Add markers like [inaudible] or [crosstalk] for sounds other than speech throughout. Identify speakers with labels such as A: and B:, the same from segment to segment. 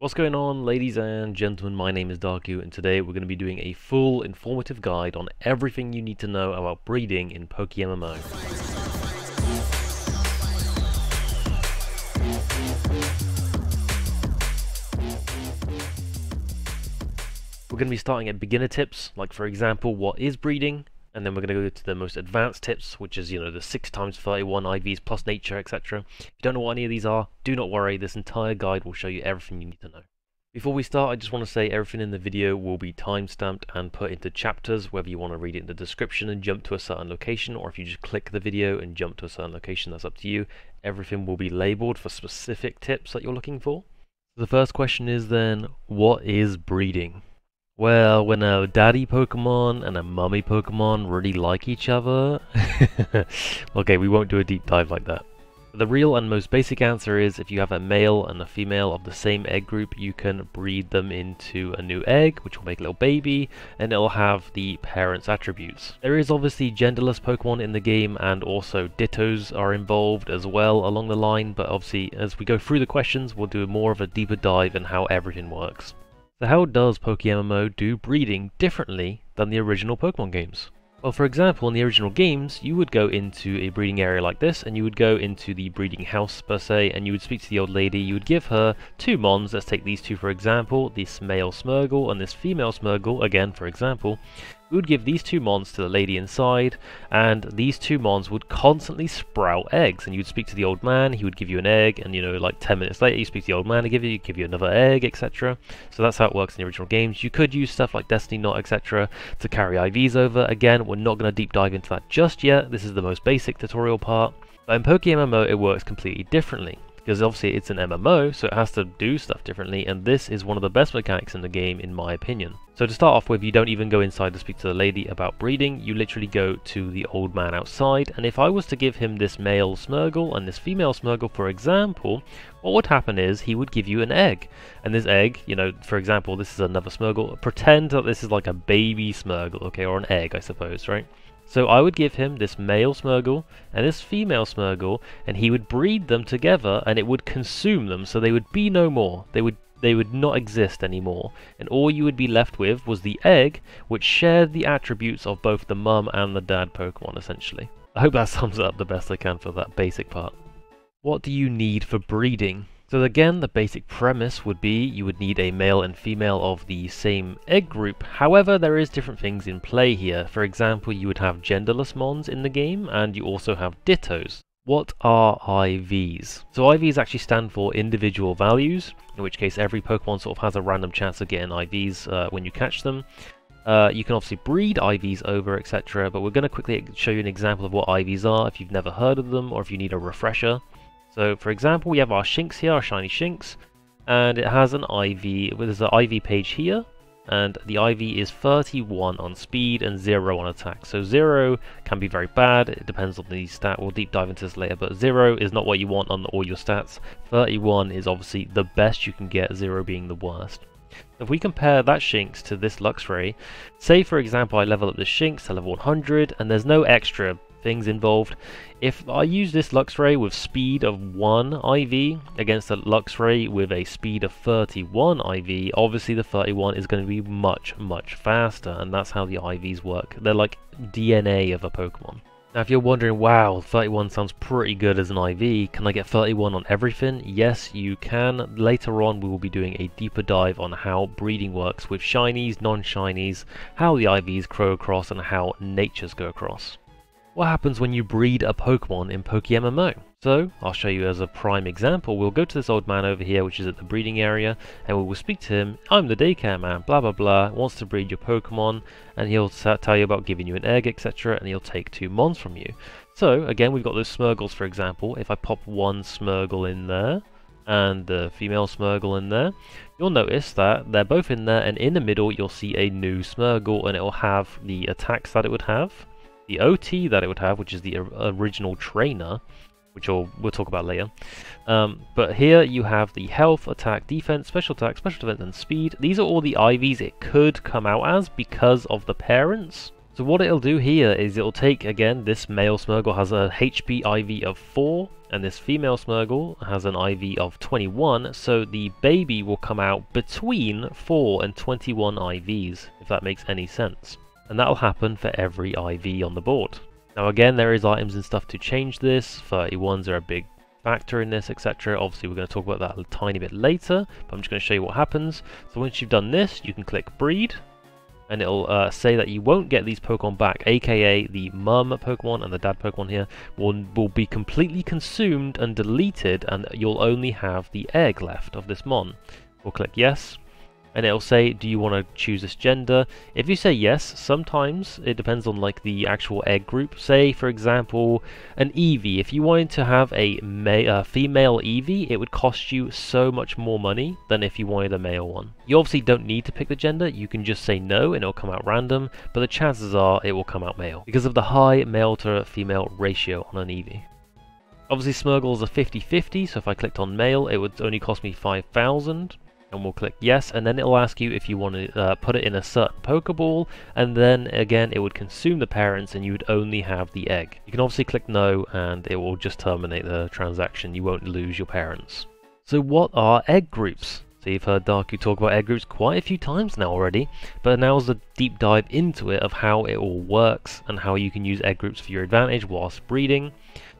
A: What's going on ladies and gentlemen, my name is Darku and today we're going to be doing a full informative guide on everything you need to know about breeding in PokeMMO. We're going to be starting at beginner tips, like for example, what is breeding, and then we're going to go to the most advanced tips, which is, you know, the 6 times 31 IVs plus nature, etc. If you don't know what any of these are, do not worry, this entire guide will show you everything you need to know. Before we start, I just want to say everything in the video will be timestamped and put into chapters, whether you want to read it in the description and jump to a certain location, or if you just click the video and jump to a certain location, that's up to you. Everything will be labeled for specific tips that you're looking for. The first question is then, what is breeding? Well, when a daddy Pokemon and a mummy Pokemon really like each other... [laughs] okay, we won't do a deep dive like that. The real and most basic answer is if you have a male and a female of the same egg group, you can breed them into a new egg, which will make a little baby, and it'll have the parent's attributes. There is obviously genderless Pokemon in the game, and also Dittos are involved as well along the line, but obviously as we go through the questions, we'll do more of a deeper dive in how everything works. So how does PokeMMO do breeding differently than the original Pokemon games? Well, for example, in the original games, you would go into a breeding area like this, and you would go into the breeding house, per se, and you would speak to the old lady, you would give her two Mons, let's take these two for example, this male Smeargle and this female Smeargle, again for example, we would give these two mons to the lady inside, and these two mons would constantly sprout eggs. And you'd speak to the old man, he would give you an egg, and you know, like 10 minutes later, you speak to the old man, he give you, give you another egg, etc. So that's how it works in the original games. You could use stuff like Destiny Knot, etc. to carry IVs over. Again, we're not going to deep dive into that just yet. This is the most basic tutorial part. But in PokeMMO, it works completely differently because obviously it's an MMO, so it has to do stuff differently, and this is one of the best mechanics in the game, in my opinion. So to start off with, you don't even go inside to speak to the lady about breeding, you literally go to the old man outside, and if I was to give him this male Smeargle and this female Smeargle, for example, what would happen is he would give you an egg, and this egg, you know, for example, this is another Smeargle, pretend that this is like a baby Smeargle, okay, or an egg, I suppose, right? So I would give him this male Smeargle and this female Smeargle, and he would breed them together, and it would consume them, so they would be no more. They would they would not exist anymore, and all you would be left with was the egg, which shared the attributes of both the mum and the dad Pokemon, essentially. I hope that [laughs] sums up the best I can for that basic part. What do you need for breeding? So again, the basic premise would be you would need a male and female of the same egg group. However, there is different things in play here. For example, you would have genderless mons in the game, and you also have dittos. What are IVs? So IVs actually stand for individual values, in which case every Pokemon sort of has a random chance of getting IVs uh, when you catch them. Uh, you can obviously breed IVs over, etc., but we're going to quickly show you an example of what IVs are if you've never heard of them or if you need a refresher. So for example, we have our Shinx here, our shiny Shinx, and it has an IV, there's an IV page here, and the IV is 31 on speed and 0 on attack. So 0 can be very bad, it depends on the stat, we'll deep dive into this later, but 0 is not what you want on all your stats. 31 is obviously the best you can get, 0 being the worst. If we compare that Shinx to this Luxray, say for example I level up the Shinx to level 100 and there's no extra things involved. If I use this Luxray with speed of 1 IV against a Luxray with a speed of 31 IV, obviously the 31 is going to be much, much faster, and that's how the IVs work. They're like DNA of a Pokemon. Now if you're wondering, wow, 31 sounds pretty good as an IV, can I get 31 on everything? Yes, you can. Later on we will be doing a deeper dive on how breeding works with shinies, non-shinies, how the IVs grow across, and how natures go across. What happens when you breed a Pokemon in PokeMMO? So, I'll show you as a prime example. We'll go to this old man over here, which is at the breeding area, and we will speak to him. I'm the daycare man, blah blah blah, wants to breed your Pokemon, and he'll tell you about giving you an egg, etc., and he'll take two Mons from you. So, again, we've got those Smeargles, for example. If I pop one Smeargle in there, and the female Smeargle in there, you'll notice that they're both in there, and in the middle you'll see a new Smeargle, and it'll have the attacks that it would have the OT that it would have, which is the original trainer, which we'll, we'll talk about later. Um, but here you have the health, attack, defense, special attack, special defense, and speed. These are all the IVs it could come out as because of the parents. So what it'll do here is it'll take, again, this male Smeargle has a HP IV of 4, and this female Smeargle has an IV of 21, so the baby will come out between 4 and 21 IVs, if that makes any sense. And that'll happen for every IV on the board. Now again, there is items and stuff to change this, 31s are a big factor in this, etc. Obviously we're going to talk about that a tiny bit later, but I'm just going to show you what happens. So once you've done this, you can click breed, and it'll uh, say that you won't get these Pokemon back, aka the mum Pokemon and the dad Pokemon here will, will be completely consumed and deleted and you'll only have the egg left of this Mon. We'll click yes, and it'll say do you want to choose this gender? If you say yes sometimes it depends on like the actual egg group. Say for example an Eevee. If you wanted to have a uh, female Eevee it would cost you so much more money than if you wanted a male one. You obviously don't need to pick the gender. You can just say no and it'll come out random but the chances are it will come out male because of the high male to female ratio on an Eevee. Obviously Smeargle is a 50-50, so if I clicked on male, it would only cost me 5,000 and we'll click yes and then it'll ask you if you want to uh, put it in a certain pokeball and then again it would consume the parents and you would only have the egg. You can obviously click no and it will just terminate the transaction. You won't lose your parents. So what are egg groups? So you've heard Darku talk about egg groups quite a few times now already, but now's a deep dive into it of how it all works and how you can use egg groups for your advantage whilst breeding.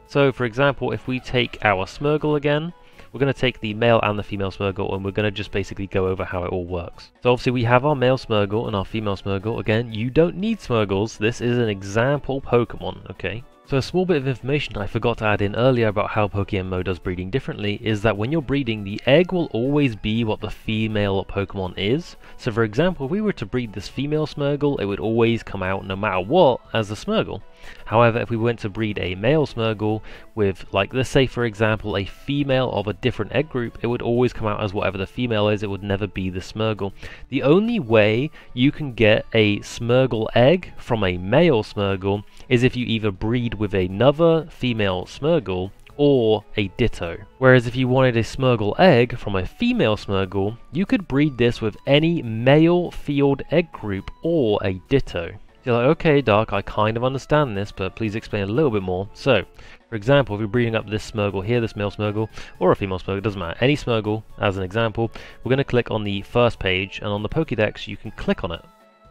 A: So for example, if we take our Smeargle again, we're going to take the male and the female Smeargle and we're going to just basically go over how it all works. So obviously we have our male Smeargle and our female Smeargle. Again, you don't need Smeargles. This is an example Pokemon, okay? So a small bit of information I forgot to add in earlier about how Pokemon does breeding differently is that when you're breeding, the egg will always be what the female Pokemon is. So for example, if we were to breed this female Smeargle, it would always come out no matter what as a Smeargle. However, if we went to breed a male Smeargle with, like, let's say for example, a female of a different egg group, it would always come out as whatever the female is, it would never be the Smeargle. The only way you can get a Smeargle egg from a male Smeargle is if you either breed with another female Smeargle or a Ditto. Whereas if you wanted a Smeargle egg from a female Smeargle, you could breed this with any male field egg group or a Ditto. You're like, okay, Dark, I kind of understand this, but please explain a little bit more. So, for example, if we're breeding up this Smeargle here, this male Smeargle, or a female Smeargle, doesn't matter, any Smeargle, as an example, we're going to click on the first page, and on the Pokédex, you can click on it.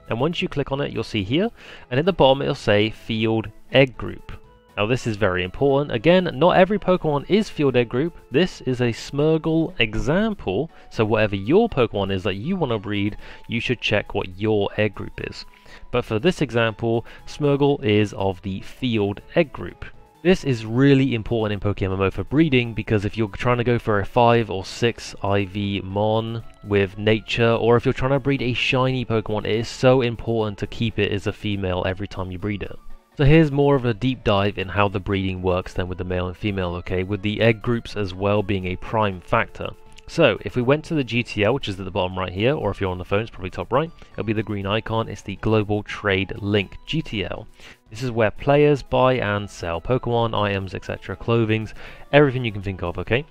A: And once you click on it, you'll see here, and at the bottom it'll say Field Egg Group. Now this is very important. Again, not every Pokemon is Field Egg Group. This is a Smeargle example, so whatever your Pokemon is that you want to breed, you should check what your egg group is. But for this example, Smeargle is of the Field Egg Group. This is really important in Pokemon for breeding because if you're trying to go for a 5 or 6 IV Mon with nature or if you're trying to breed a shiny Pokemon it is so important to keep it as a female every time you breed it. So here's more of a deep dive in how the breeding works then with the male and female, okay, with the egg groups as well being a prime factor. So if we went to the GTL, which is at the bottom right here, or if you're on the phone, it's probably top right, it'll be the green icon. It's the Global Trade Link GTL. This is where players buy and sell Pokemon, items, etc., clothings, everything you can think of, okay?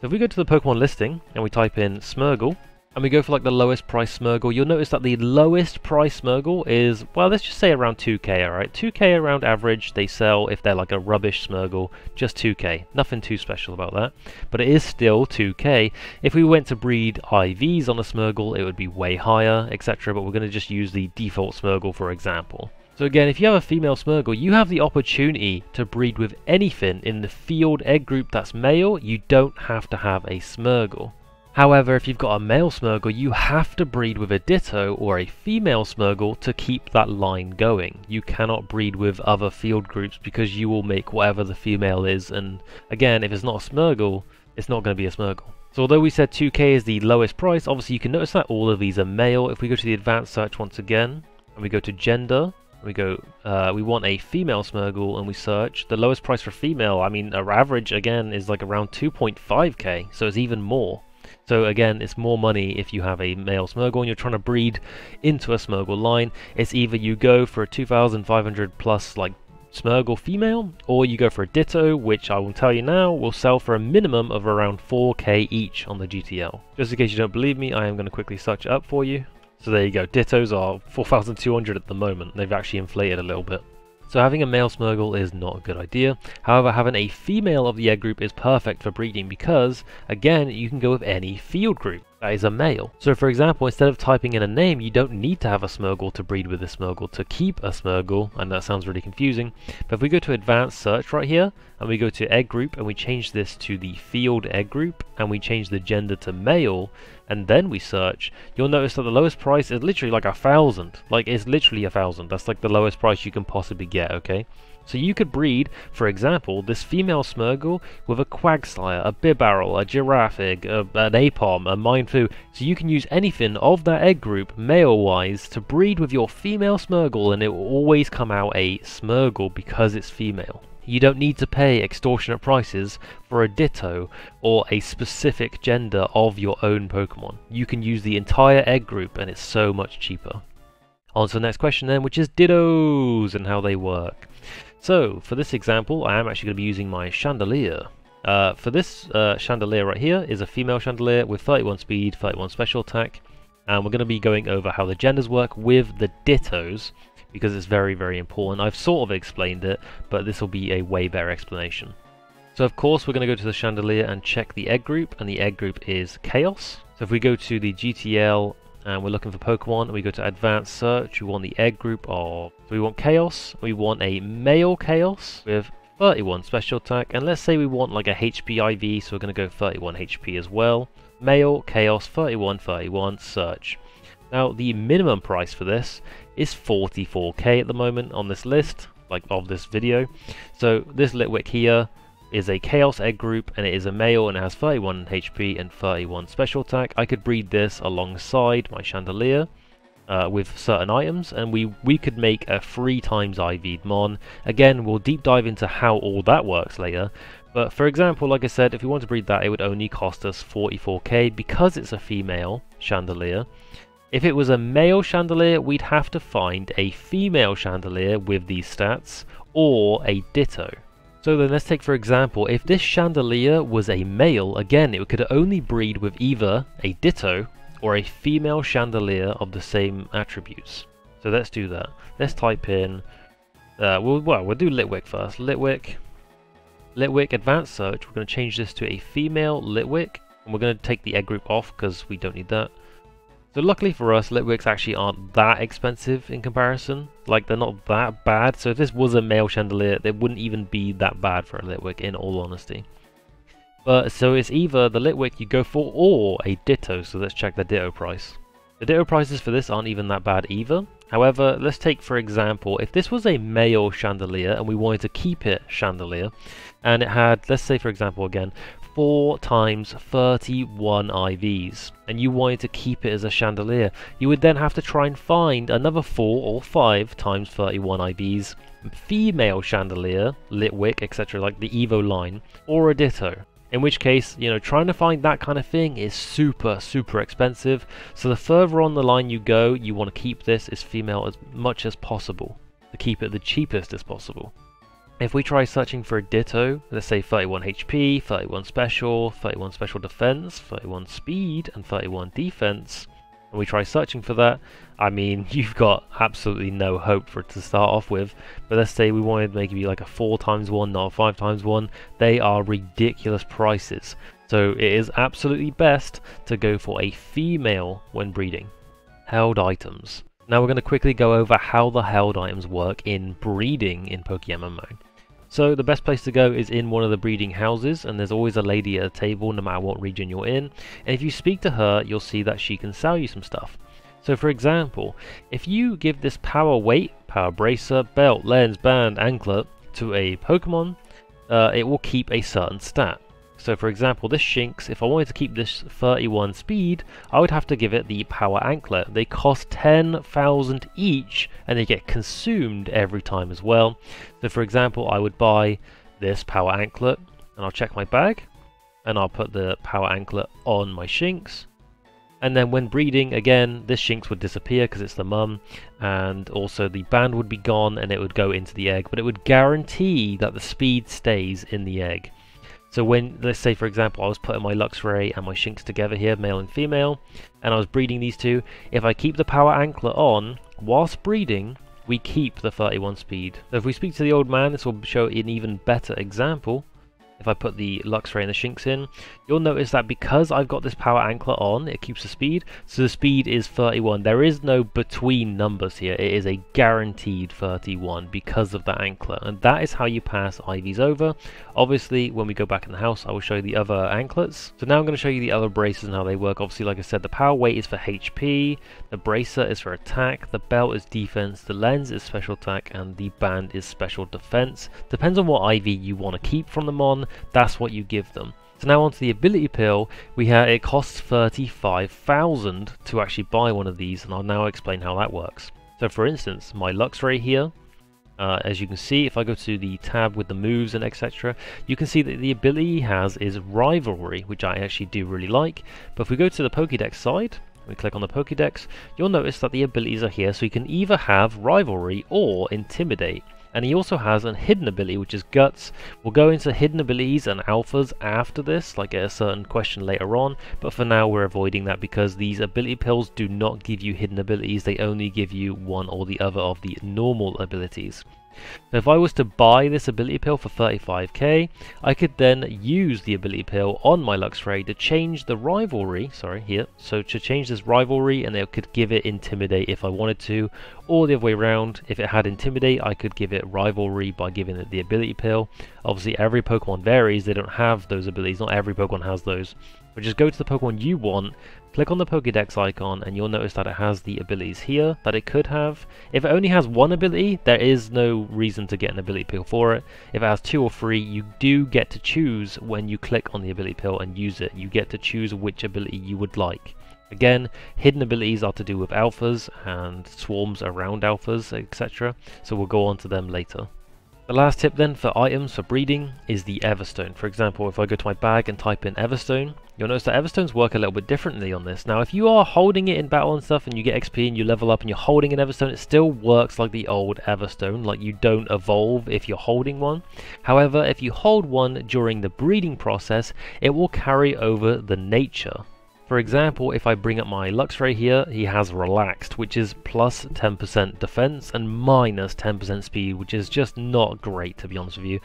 A: So if we go to the Pokemon listing and we type in Smeargle, and we go for like the lowest price Smeargle, you'll notice that the lowest price Smeargle is, well, let's just say around 2k, alright? 2k around average, they sell, if they're like a rubbish Smeargle, just 2k. Nothing too special about that. But it is still 2k. If we went to breed IVs on a Smeargle, it would be way higher, etc. But we're going to just use the default Smeargle for example. So again, if you have a female Smeargle, you have the opportunity to breed with anything in the field egg group that's male, you don't have to have a Smeargle. However, if you've got a male Smeargle, you have to breed with a Ditto or a female Smeargle to keep that line going. You cannot breed with other field groups because you will make whatever the female is, and again, if it's not a Smeargle, it's not going to be a Smeargle. So although we said 2k is the lowest price, obviously you can notice that all of these are male. If we go to the advanced search once again, and we go to gender, we go, uh, we want a female Smeargle, and we search. The lowest price for female, I mean, our average, again, is like around 2.5k, so it's even more. So again, it's more money if you have a male Smeargle and you're trying to breed into a Smeargle line. It's either you go for a 2,500 plus like Smeargle female, or you go for a Ditto, which I will tell you now will sell for a minimum of around 4k each on the GTL. Just in case you don't believe me, I am going to quickly search it up for you. So there you go, Dittos are 4,200 at the moment, they've actually inflated a little bit. So having a male Smeargle is not a good idea. However, having a female of the egg group is perfect for breeding because, again, you can go with any field group is a male. So for example, instead of typing in a name, you don't need to have a Smeargle to breed with a Smeargle to keep a Smeargle, and that sounds really confusing. But if we go to advanced search right here, and we go to egg group, and we change this to the field egg group, and we change the gender to male, and then we search, you'll notice that the lowest price is literally like a thousand. Like, it's literally a thousand. That's like the lowest price you can possibly get, okay? So you could breed, for example, this female Smeargle with a Quagsire, a Bibarel, a Girafarig, a, an Aipom, a Mienfoo. So you can use anything of that egg group, male-wise, to breed with your female Smeargle and it will always come out a Smeargle because it's female. You don't need to pay extortionate prices for a Ditto or a specific gender of your own Pokemon. You can use the entire egg group and it's so much cheaper. On to the next question then, which is Dittos and how they work. So, for this example, I am actually going to be using my Chandelure. Uh, for this uh, Chandelure right here is a female Chandelure with 31 speed, 31 special attack, and we're going to be going over how the genders work with the Dittos, because it's very, very important. I've sort of explained it, but this will be a way better explanation. So of course we're going to go to the Chandelure and check the egg group, and the egg group is Chaos. So if we go to the GTL and we're looking for Pokemon, we go to Advanced Search, we want the egg group of... We want Chaos, we want a male Chaos with 31 special attack, and let's say we want like a HP IV, so we're going to go 31 HP as well. Male, Chaos, 31, 31, Search. Now the minimum price for this is 44k at the moment on this list, like of this video. So this Litwick here is a Chaos Egg group and it is a male and it has 31 HP and 31 special attack. I could breed this alongside my Chandelure. uh, with certain items and we, we could make a 3 times IV'd Mon. Again, we'll deep dive into how all that works later. But for example, like I said, if we want to breed that, it would only cost us 44k because it's a female Chandelure. If it was a male Chandelure, we'd have to find a female Chandelure with these stats or a Ditto. So then let's take for example, if this Chandelure was a male, again it could only breed with either a Ditto or a female Chandelure of the same attributes. So let's do that. Let's type in, uh, we'll, well, we'll do Litwick first. Litwick, Litwick Advanced Search, we're going to change this to a female Litwick, and we're going to take the egg group off because we don't need that. So luckily for us, Litwicks actually aren't that expensive in comparison. Like, they're not that bad. So if this was a male Chandelure, it wouldn't even be that bad for a Litwick, in all honesty. But, so it's either the Litwick you go for, or a Ditto. So let's check the Ditto price. The Ditto prices for this aren't even that bad either. However, let's take for example, if this was a male Chandelure and we wanted to keep it Chandelure, and it had, let's say for example again, 4 times 31 IVs, and you wanted to keep it as a Chandelure, you would then have to try and find another 4 or 5 times 31 IVs, female Chandelure, Litwick, etc., like the Evo line, or a Ditto. In which case, you know, trying to find that kind of thing is super, super expensive. So the further on the line you go, you want to keep this as female as much as possible. To keep it the cheapest as possible. If we try searching for a Ditto, let's say 31 HP, 31 Special, 31 Special Defense, 31 Speed, and 31 Defense, and we try searching for that, I mean, [laughs] you've got absolutely no hope for it to start off with. But let's say we wanted maybe like a 4 times 1, not a 5 times 1, they are ridiculous prices. So it is absolutely best to go for a female when breeding. Held items. Now we're going to quickly go over how the held items work in breeding in PokeMMO. So the best place to go is in one of the breeding houses and there's always a lady at a table no matter what region you're in and if you speak to her you'll see that she can sell you some stuff. So for example, if you give this power weight, power bracer, belt, lens, band, anklet to a Pokemon, uh, it will keep a certain stat. So for example, this Shinx, if I wanted to keep this 31 speed, I would have to give it the power anklet. They cost 10,000 each, and they get consumed every time as well. So for example, I would buy this power anklet, and I'll check my bag, and I'll put the power anklet on my Shinx. And then when breeding, again, this Shinx would disappear because it's the mum, and also the band would be gone and it would go into the egg, but it would guarantee that the speed stays in the egg. So when, let's say for example, I was putting my Luxray and my Shinx together here, male and female, and I was breeding these two, if I keep the power anklet on, whilst breeding, we keep the 31 speed. So if we speak to the old man, this will show an even better example if I put the Luxray and the Shinx in, you'll notice that because I've got this power anklet on, it keeps the speed, so the speed is 31. There is no between numbers here, it is a guaranteed 31 because of that anklet, and that is how you pass IVs over. Obviously, when we go back in the house, I will show you the other anklets. So now I'm going to show you the other braces and how they work. Obviously, like I said, the power weight is for HP, the bracer is for attack, the belt is defense, the lens is special attack, and the band is special defense. Depends on what IV you want to keep from them on, that's what you give them. So now onto the ability pill, we have it costs 35,000 to actually buy one of these, and I'll now explain how that works. So for instance, my Luxray here, uh, as you can see, if I go to the tab with the moves and etc., you can see that the ability he has is Rivalry, which I actually do really like. But if we go to the Pokédex side, we click on the Pokédex, you'll notice that the abilities are here, so you can either have Rivalry or Intimidate. And he also has a hidden ability, which is Guts. We'll go into hidden abilities and alphas after this, like a certain question later on, but for now we're avoiding that because these ability pills do not give you hidden abilities, they only give you one or the other of the normal abilities. If I was to buy this ability pill for 35k, I could then use the ability pill on my Luxray to change the rivalry, sorry, here, so to change this rivalry and it could give it Intimidate if I wanted to, or the other way around, if it had Intimidate, I could give it Rivalry by giving it the ability pill. Obviously every Pokemon varies, they don't have those abilities, not every Pokemon has those. But just go to the Pokemon you want, click on the Pokédex icon, and you'll notice that it has the abilities here that it could have. If it only has one ability, there is no reason to get an ability pill for it. If it has two or three, you do get to choose when you click on the ability pill and use it. You get to choose which ability you would like. Again, hidden abilities are to do with alphas and swarms around alphas, etc. So we'll go on to them later. The last tip then for items for breeding is the Everstone. For example, if I go to my bag and type in Everstone, you'll notice that Everstones work a little bit differently on this. Now, if you are holding it in battle and stuff and you get XP and you level up and you're holding an Everstone, it still works like the old Everstone, like you don't evolve if you're holding one. However, if you hold one during the breeding process, it will carry over the nature. For example, if I bring up my Luxray here, he has Relaxed, which is plus 10% defense and minus 10% speed, which is just not great to be honest with you.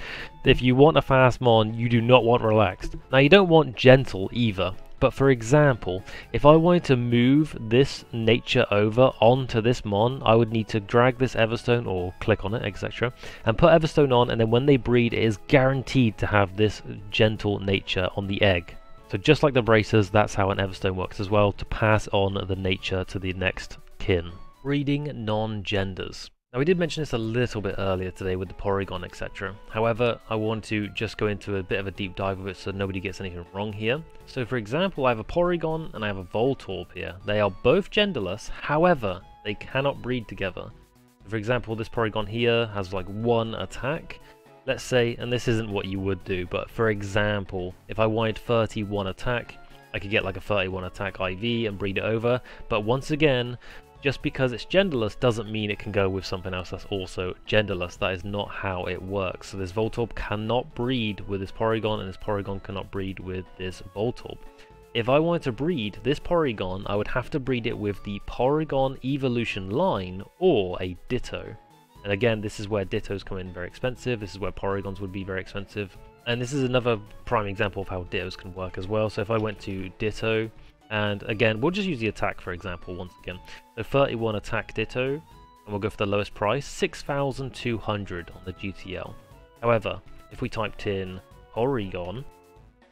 A: If you want a fast mon, you do not want Relaxed. Now you don't want Gentle either, but for example, if I wanted to move this nature over onto this Mon, I would need to drag this Everstone or click on it, etc. and put Everstone on and then when they breed it is guaranteed to have this gentle nature on the egg. So just like the bracers, that's how an Everstone works as well, to pass on the nature to the next kin. Breeding non-genders. Now we did mention this a little bit earlier today with the Porygon etc. However, I want to just go into a bit of a deep dive of it so nobody gets anything wrong here. So for example, I have a Porygon and I have a Voltorb here. They are both genderless, however, they cannot breed together. For example, this Porygon here has like one attack, Let's say, and this isn't what you would do, but for example, if I wanted 31 attack, I could get like a 31 attack IV and breed it over, but once again, just because it's genderless doesn't mean it can go with something else that's also genderless. That is not how it works. So this Voltorb cannot breed with this Porygon, and this Porygon cannot breed with this Voltorb. If I wanted to breed this Porygon, I would have to breed it with the Porygon Evolution line or a Ditto. And again, this is where Dittos come in very expensive, this is where Porygons would be very expensive. And this is another prime example of how Dittos can work as well. So if I went to Ditto, and again, we'll just use the attack for example once again. So 31 attack Ditto, and we'll go for the lowest price, 6,200 on the GTL. However, if we typed in Porygon,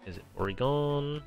A: is it Porygon?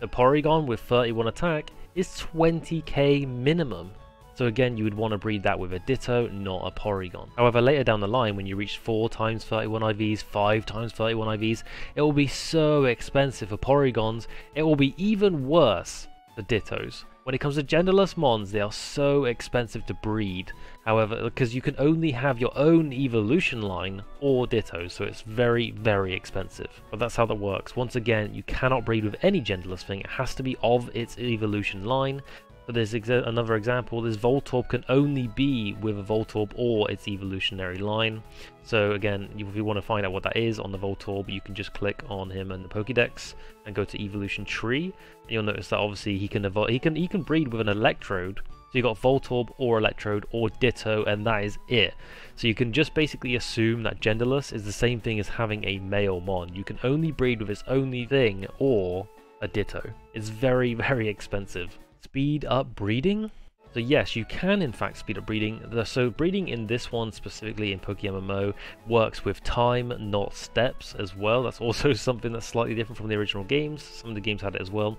A: The Porygon with 31 attack is 20k minimum. So again, you would want to breed that with a Ditto, not a Porygon. However, later down the line, when you reach 4 times 31 IVs, 5 times 31 IVs, it will be so expensive for Porygons, it will be even worse for Dittos. When it comes to genderless mons, they are so expensive to breed. However, because you can only have your own evolution line or dittos, so it's very, very expensive. But that's how that works. Once again, you cannot breed with any genderless thing. It has to be of its evolution line, Exa another example, this Voltorb can only be with a Voltorb or its evolutionary line. So again, if you want to find out what that is on the Voltorb, you can just click on him and the Pokédex and go to Evolution Tree. And you'll notice that obviously he can evolve, he can he can breed with an Electrode. So you got Voltorb or Electrode or Ditto, and that is it. So you can just basically assume that genderless is the same thing as having a male Mon. You can only breed with its only thing or a Ditto. It's very very [laughs] expensive speed up breeding? So yes, you can in fact speed up breeding. So breeding in this one specifically in PokeMMO works with time, not steps as well. That's also [laughs] something that's slightly different from the original games. Some of the games had it as well.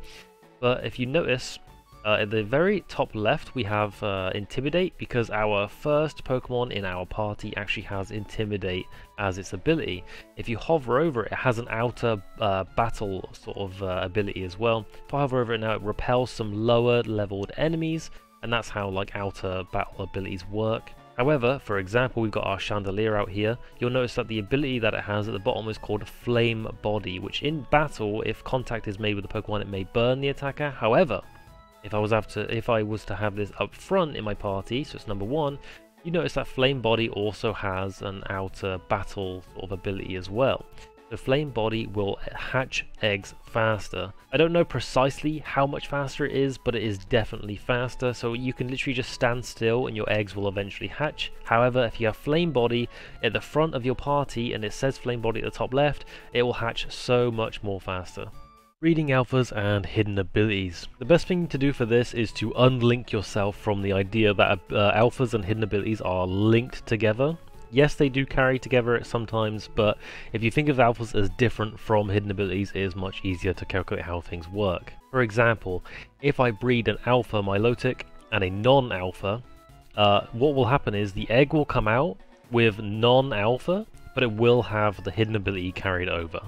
A: But if you notice, uh, at the very top left, we have uh, Intimidate because our first Pokemon in our party actually has Intimidate as its ability. If you hover over it, it has an outer uh, battle sort of uh, ability as well. If I hover over it now, it repels some lower leveled enemies, and that's how like outer battle abilities work. However, for example, we've got our Chandelure out here. You'll notice that the ability that it has at the bottom is called Flame Body, which in battle, if contact is made with the Pokemon, it may burn the attacker. However, if I was if I was to have this up front in my party, so it's number one, you notice that Flame Body also has an outer battle sort of ability as well. The Flame Body will hatch eggs faster. I don't know precisely how much faster it is, but it is definitely faster, so you can literally just stand still and your eggs will eventually hatch. However, if you have Flame Body at the front of your party and it says Flame Body at the top left, it will hatch so much more faster. Breeding alphas and hidden abilities. The best thing to do for this is to unlink yourself from the idea that uh, alphas and hidden abilities are linked together. Yes, they do carry together sometimes, but if you think of alphas as different from hidden abilities, it is much easier to calculate how things work. For example, if I breed an alpha Milotic and a non-alpha, uh, what will happen is the egg will come out with non-alpha, but it will have the hidden ability carried over.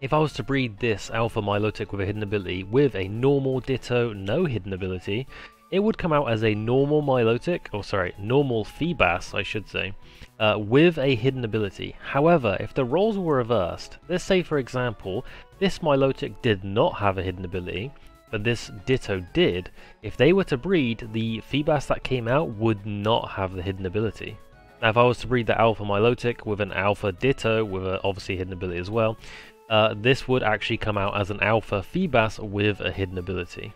A: If I was to breed this Alpha Milotic with a hidden ability with a normal Ditto no hidden ability, it would come out as a normal Milotic, or sorry, normal Feebas I should say, uh, with a hidden ability. However, if the roles were reversed, let's say for example, this Milotic did not have a hidden ability, but this Ditto did, if they were to breed, the Feebas that came out would not have the hidden ability. Now if I was to breed the Alpha Milotic with an Alpha Ditto with a obviously hidden ability as well, uh, this would actually come out as an alpha Feebas with a hidden ability.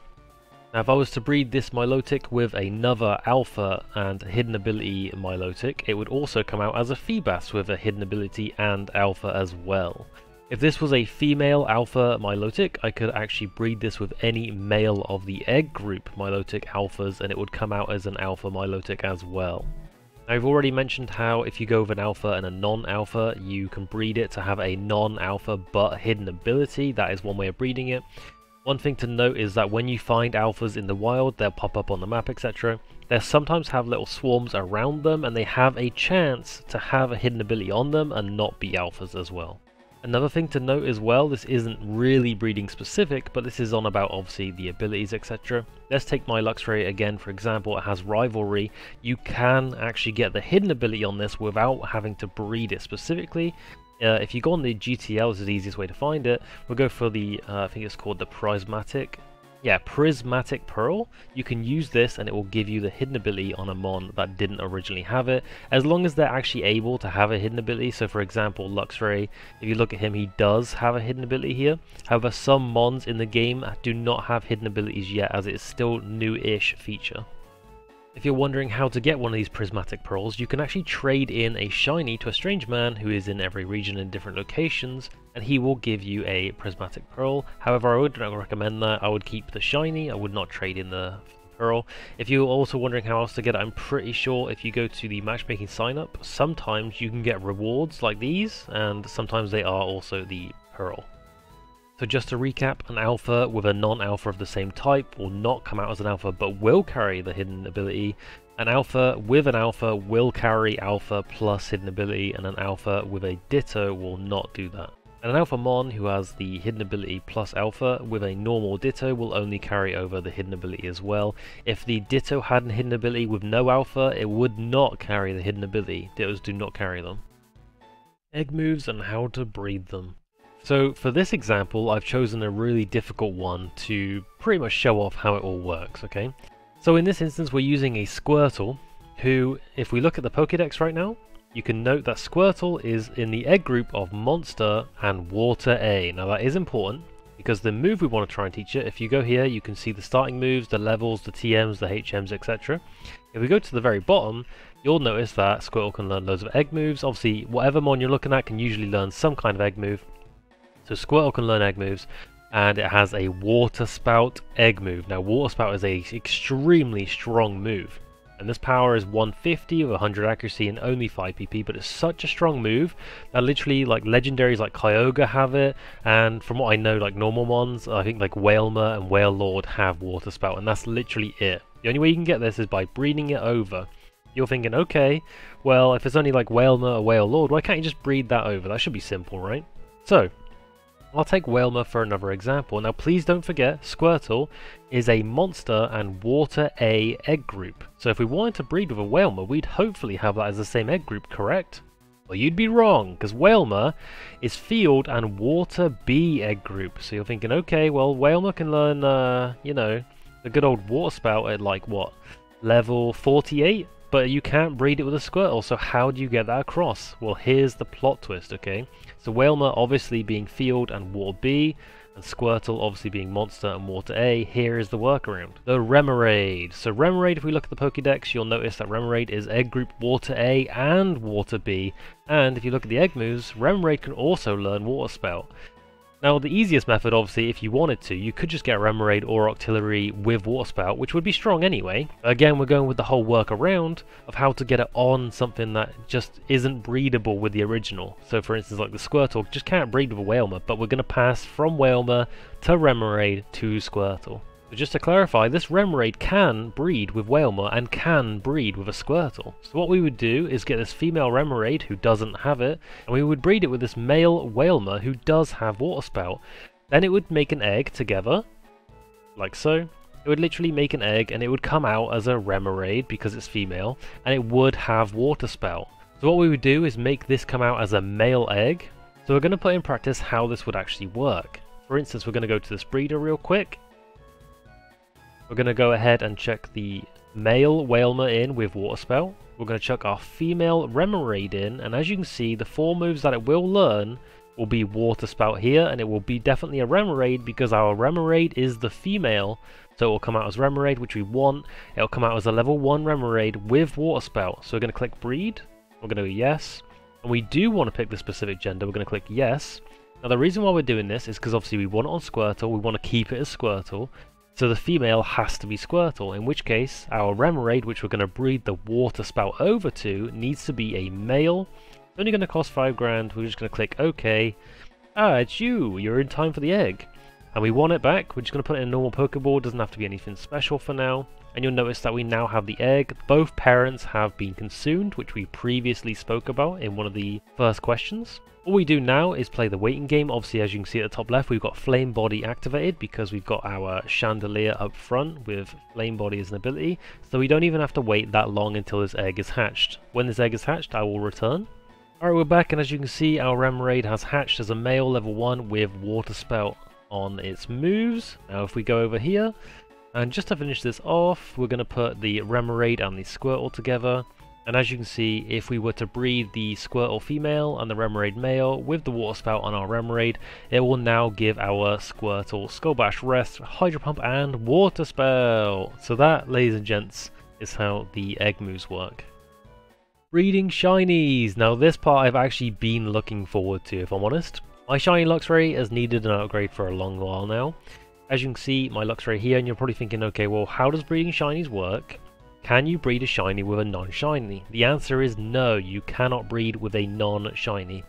A: Now if I was to breed this Milotic with another alpha and hidden ability Milotic, it would also come out as a Feebas with a hidden ability and alpha as well. If this was a female alpha Milotic, I could actually breed this with any male of the egg group Milotic alphas and it would come out as an alpha Milotic as well. I've already mentioned how if you go with an alpha and a non-alpha, you can breed it to have a non-alpha but hidden ability. That is one way of breeding it. One thing to note is that when you find alphas in the wild, they'll pop up on the map, etc. They sometimes have little swarms around them, and they have a chance to have a hidden ability on them and not be alphas as well. Another thing to note as well, this isn't really breeding specific, but this is on about obviously the abilities etc. Let's take my Luxray again for example, it has Rivalry. You can actually get the hidden ability on this without having to breed it specifically. Uh, if you go on the GTL, this is the easiest way to find it. We'll go for the, uh, I think it's called the Prismatic yeah, Prismatic Pearl, you can use this and it will give you the hidden ability on a Mon that didn't originally have it, as long as they're actually able to have a hidden ability. So for example, Luxray, if you look at him, he does have a hidden ability here. However, some Mons in the game do not have hidden abilities yet, as it is still new-ish feature. If you're wondering how to get one of these prismatic pearls, you can actually trade in a shiny to a strange man who is in every region in different locations, and he will give you a prismatic pearl. However, I would not recommend that. I would keep the shiny, I would not trade in the pearl. If you're also wondering how else to get it, I'm pretty sure if you go to the matchmaking sign up, sometimes you can get rewards like these, and sometimes they are also the pearl. So just to recap, an alpha with a non-alpha of the same type will not come out as an alpha but will carry the hidden ability. An alpha with an alpha will carry alpha plus hidden ability and an alpha with a ditto will not do that. And an alpha mon who has the hidden ability plus alpha with a normal ditto will only carry over the hidden ability as well. If the ditto had a hidden ability with no alpha, it would not carry the hidden ability. Dittos do not carry them. Egg moves and how to breed them. So for this example, I've chosen a really difficult one to pretty much show off how it all works, okay? So in this instance we're using a Squirtle, who, if we look at the Pokédex right now, you can note that Squirtle is in the egg group of Monster and Water A. Now that is important, because the move we want to try and teach it, if you go here you can see the starting moves, the levels, the TMs, the HMs, etc. If we go to the very bottom, you'll notice that Squirtle can learn loads of egg moves. Obviously, whatever mon you're looking at can usually learn some kind of egg move. So Squirtle can learn egg moves, and it has a Water Spout egg move. Now, Water Spout is a extremely strong move. And this power is 150 with 100 accuracy and only 5 PP, but it's such a strong move that literally like legendaries like Kyogre have it, and from what I know, like normal ones, I think like Wailmer and Wailord have Water Spout, and that's literally it. The only way you can get this is by breeding it over. You're thinking, okay, well, if it's only like Wailmer or Wailord, why can't you just breed that over? That should be simple, right? So, I'll take Wailmer for another example. Now please don't forget, Squirtle is a Monster and Water A egg group. So if we wanted to breed with a Wailmer, we'd hopefully have that as the same egg group, correct? Well, you'd be wrong, because Wailmer is Field and Water B egg group. So you're thinking, okay, well, Wailmer can learn, uh, you know, a good old Water Spout at like, what, level 48? But you can't breed it with a Squirtle, so how do you get that across? Well, here's the plot twist, okay? So Wailmer obviously being Field and Water B, and Squirtle obviously being Monster and Water A, here is the workaround. The Remoraid. So Remoraid, if we look at the Pokédex, you'll notice that Remoraid is Egg Group Water A and Water B, and if you look at the Egg moves, Remoraid can also learn Water Spout. Now, the easiest method, obviously, if you wanted to, you could just get Remoraid or Octillery with Water Spout, which would be strong anyway. Again, we're going with the whole workaround of how to get it on something that just isn't breedable with the original. So, for instance, like the Squirtle just can't breed with a Wailmer, but we're going to pass from Wailmer to Remoraid to Squirtle. So just to clarify, this Remoraid can breed with Wailmer and can breed with a Squirtle. So what we would do is get this female Remoraid who doesn't have it, and we would breed it with this male Wailmer who does have Water Spout. Then it would make an egg together, like so. It would literally make an egg and it would come out as a Remoraid because it's female, and it would have Water Spout. So what we would do is make this come out as a male egg. So we're going to put in practice how this would actually work. For instance, we're going to go to this breeder real quick, we're going to go ahead and check the male Wailmer in with Water Spout. We're going to chuck our female Remoraid in, and as you can see, the four moves that it will learn will be Water Spout here, and it will be definitely a Remoraid because our Remoraid is the female, so it will come out as Remoraid, which we want. It'll come out as a level 1 Remoraid with Water Spout. So we're going to click Breed, we're going to go yes, and we do want to pick the specific gender, we're going to click yes. Now the reason why we're doing this is because obviously we want it on Squirtle, we want to keep it as Squirtle, so the female has to be Squirtle, in which case our Remoraid, which we're going to breed the Water Spout over to, needs to be a male. It's only going to cost 5 grand, we're just going to click OK. Ah, it's you, you're in time for the egg. And we want it back, we're just going to put it in a normal Pokeball, doesn't have to be anything special for now. And you'll notice that we now have the egg. Both parents have been consumed, which we previously spoke about in one of the first questions. All we do now is play the waiting game. Obviously, as you can see at the top left, we've got Flame Body activated because we've got our Chandelure up front with Flame Body as an ability. So we don't even have to wait that long until this egg is hatched. When this egg is hatched, I will return. Alright, we're back, and as you can see, our Remoraid has hatched as a male level 1 with Water Spout on its moves. Now, if we go over here, and just to finish this off, we're going to put the Remoraid and the Squirtle together. And as you can see, if we were to breed the Squirtle female and the Remoraid male with the Water Spout on our Remoraid, it will now give our Squirtle Skull Bash Rest, Hydro Pump and Water Spout. So that, ladies and gents, is how the egg moves work. Breeding Shinies! Now this part I've actually been looking forward to if I'm honest. My Shiny Luxray has needed an upgrade for a long while now. As you can see, my Luxray here, and you're probably thinking, okay, well, how does breeding Shinies work? Can you breed a shiny with a non-shiny? The answer is no, you cannot breed with a non-shiny.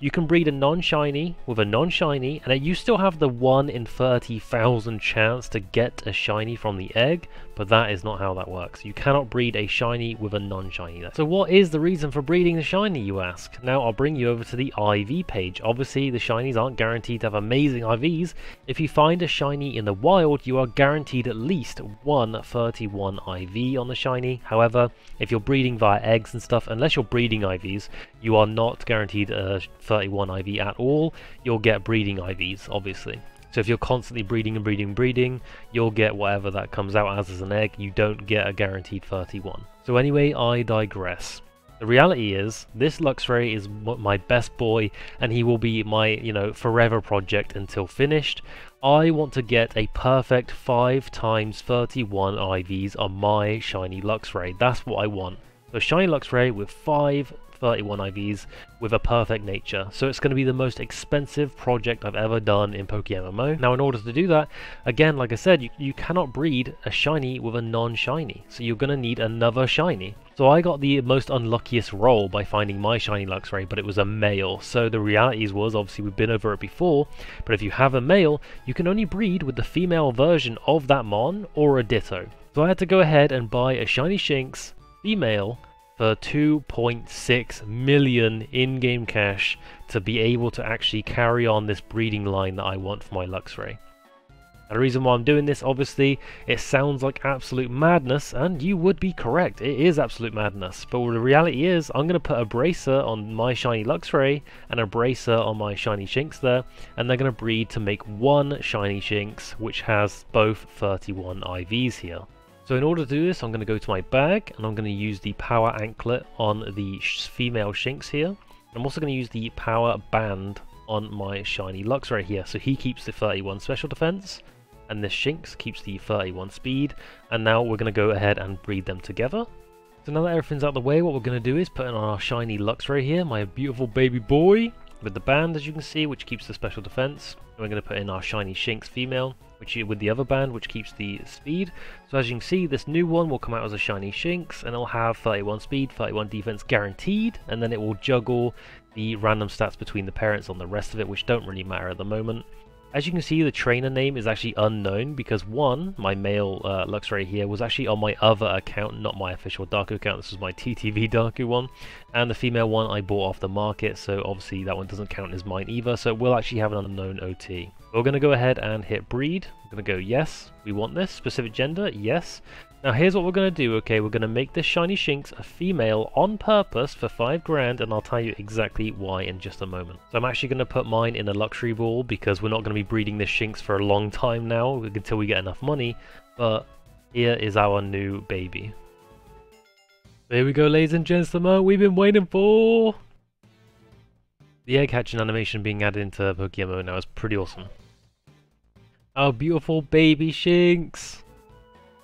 A: You can breed a non-shiny with a non-shiny, and you still have the 1 in 30,000 chance to get a shiny from the egg, but that is not how that works. You cannot breed a shiny with a non-shiny. So what is the reason for breeding the shiny, you ask? Now I'll bring you over to the IV page. Obviously, the shinies aren't guaranteed to have amazing IVs. If you find a shiny in the wild, you are guaranteed at least one 31 IV on the shiny. However, if you're breeding via eggs and stuff, unless you're breeding IVs, you are not guaranteed a 31 IV at all. You'll get breeding IVs, obviously. So if you're constantly breeding and breeding and breeding, you'll get whatever that comes out as as an egg. You don't get a guaranteed 31. So anyway, I digress. The reality is, this Luxray is my best boy, and he will be my, you know, forever project until finished. I want to get a perfect 5 times 31 IVs on my shiny Luxray. That's what I want. So shiny Luxray with 5 31 IVs with a perfect nature. So it's going to be the most expensive project I've ever done in PokeMMO. Now in order to do that, again, like I said, you, you cannot breed a shiny with a non-shiny. So you're going to need another shiny. So I got the most unluckiest roll by finding my shiny Luxray, but it was a male. So the realities was, obviously we've been over it before, but if you have a male, you can only breed with the female version of that Mon or a Ditto. So I had to go ahead and buy a shiny Shinx female for 2.6 million in-game cash to be able to actually carry on this breeding line that I want for my Luxray. And the reason why I'm doing this, obviously, it sounds like absolute madness, and you would be correct, it is absolute madness. But the reality is, I'm going to put a bracer on my shiny Luxray, and a bracer on my shiny Shinx there, and they're going to breed to make one shiny Shinx, which has both 31 IVs here. So in order to do this, I'm going to go to my bag, and I'm going to use the power anklet on the female Shinx here. I'm also going to use the power band on my shiny Luxray here. So he keeps the 31 special defense, and this Shinx keeps the 31 speed. And now we're going to go ahead and breed them together. So now that everything's out of the way, what we're going to do is put in our shiny Luxray here, my beautiful baby boy, with the band as you can see, which keeps the special defense. We're going to put in our shiny Shinx female, which with the other band, which keeps the speed. So as you can see, this new one will come out as a shiny Shinx, and it'll have 31 speed, 31 defense guaranteed, and then it will juggle the random stats between the parents on the rest of it, which don't really matter at the moment. As you can see, the trainer name is actually unknown because one, my male uh, Luxray here, was actually on my other account, not my official Darku account. This was my [laughs] TTV Darku one. And the female one I bought off the market, so obviously that one doesn't count as mine either. So we'll actually have an unknown OT. We're going to go ahead and hit breed. We're going to go yes, we want this. Specific gender, yes. Now here's what we're going to do, okay, we're going to make this shiny Shinx a female on purpose for 5 grand and I'll tell you exactly why in just a moment. So I'm actually going to put mine in a luxury ball because we're not going to be breeding this Shinx for a long time now until we get enough money, but here is our new baby. There we go ladies and gentlemen, we've been waiting for... The egg hatching animation being added into Pokemon now is pretty awesome. Our beautiful baby Shinx!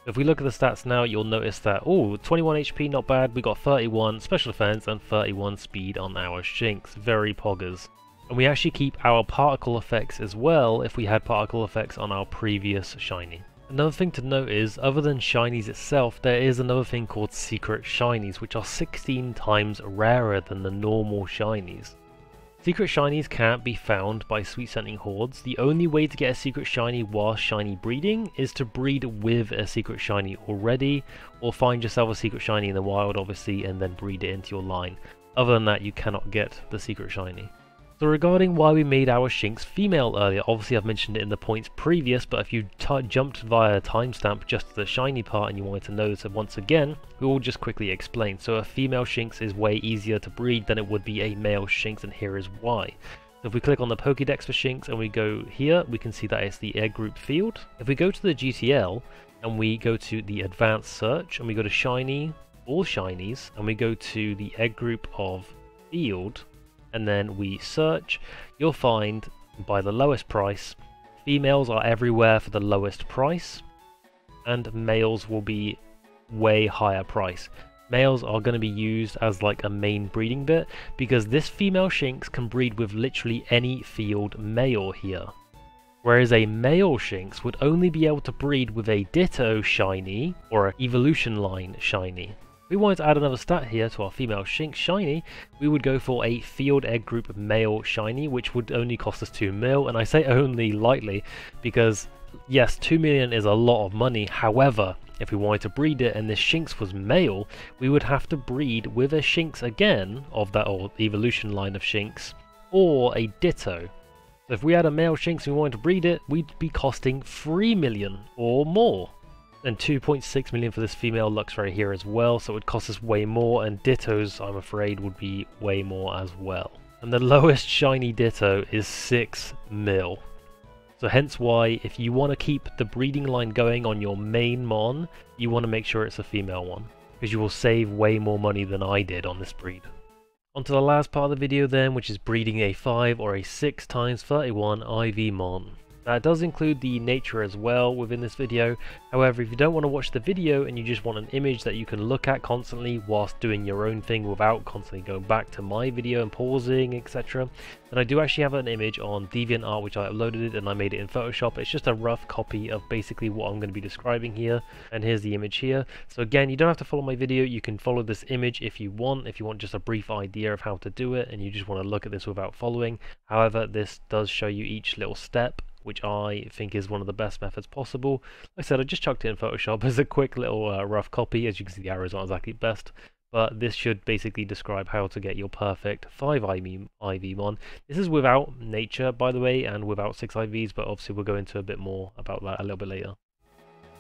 A: If we look at the stats now, you'll notice that, oh, 21 HP, not bad. We got 31 special defense and 31 speed on our Shinx. Very poggers. And we actually keep our particle effects as well if we had particle effects on our previous shiny. Another thing to note is, other than shinies itself, there is another thing called secret shinies, which are 16 times rarer than the normal shinies. Secret shinies can't be found by sweet scenting hordes. The only way to get a secret shiny while shiny breeding is to breed with a secret shiny already, or find yourself a secret shiny in the wild obviously and then breed it into your line. Other than that you cannot get the secret shiny. So regarding why we made our Shinx female earlier, obviously I've mentioned it in the points previous, but if you jumped via timestamp just to the shiny part and you wanted to notice it once again, we will just quickly explain. So a female Shinx is way easier to breed than it would be a male Shinx, and here is why. If we click on the Pokédex for Shinx and we go here, we can see that it's the egg group field. If we go to the GTL and we go to the advanced search and we go to shiny, all shinies, and we go to the egg group of field, and then we search, you'll find by the lowest price, females are everywhere for the lowest price, and males will be way higher price. Males are going to be used as like a main breeding bit because this female Shinx can breed with literally any field male here. Whereas a male Shinx would only be able to breed with a Ditto Shiny or an Evolution Line Shiny we wanted to add another stat here to our female Shinx Shiny, we would go for a Field Egg Group Male Shiny, which would only cost us 2 mil, and I say only lightly, because yes, 2 million is a lot of money, however, if we wanted to breed it and this Shinx was male, we would have to breed with a Shinx again, of that old evolution line of Shinx, or a Ditto. So if we had a male Shinx and we wanted to breed it, we'd be costing 3 million or more and 2.6 million for this female Luxray here as well, so it would cost us way more, and Dittos, I'm afraid, would be way more as well. And the [laughs] lowest shiny Ditto is 6 mil. So hence why, if you want to keep the breeding line going on your main Mon, you want to make sure it's a female one, because you will save way more money than I did on this breed. On to the last part of the video then, which is breeding a 5 or a 6 times 31 IV Mon. Now it does include the nature as well within this video, however if you don't want to watch the video and you just want an image that you can look at constantly whilst doing your own thing without constantly going back to my video and pausing etc, then I do actually have an image on DeviantArt which I uploaded it and I made it in Photoshop. It's just a rough copy of basically what I'm going to be describing here and here's the image here. So again you don't have to follow my video, you can follow this image if you want, if you want just a brief idea of how to do it and you just want to look at this without following. However this does show you each little step which I think is one of the best methods possible. Like I said, I just chucked it in Photoshop [laughs] as a quick little uh, rough copy. As you can see, the arrows aren't exactly best, but this should basically describe how to get your perfect 5 IV, IV mon. This is without nature, by the way, and without 6 IVs, but obviously we'll go into a bit more about that a little bit later.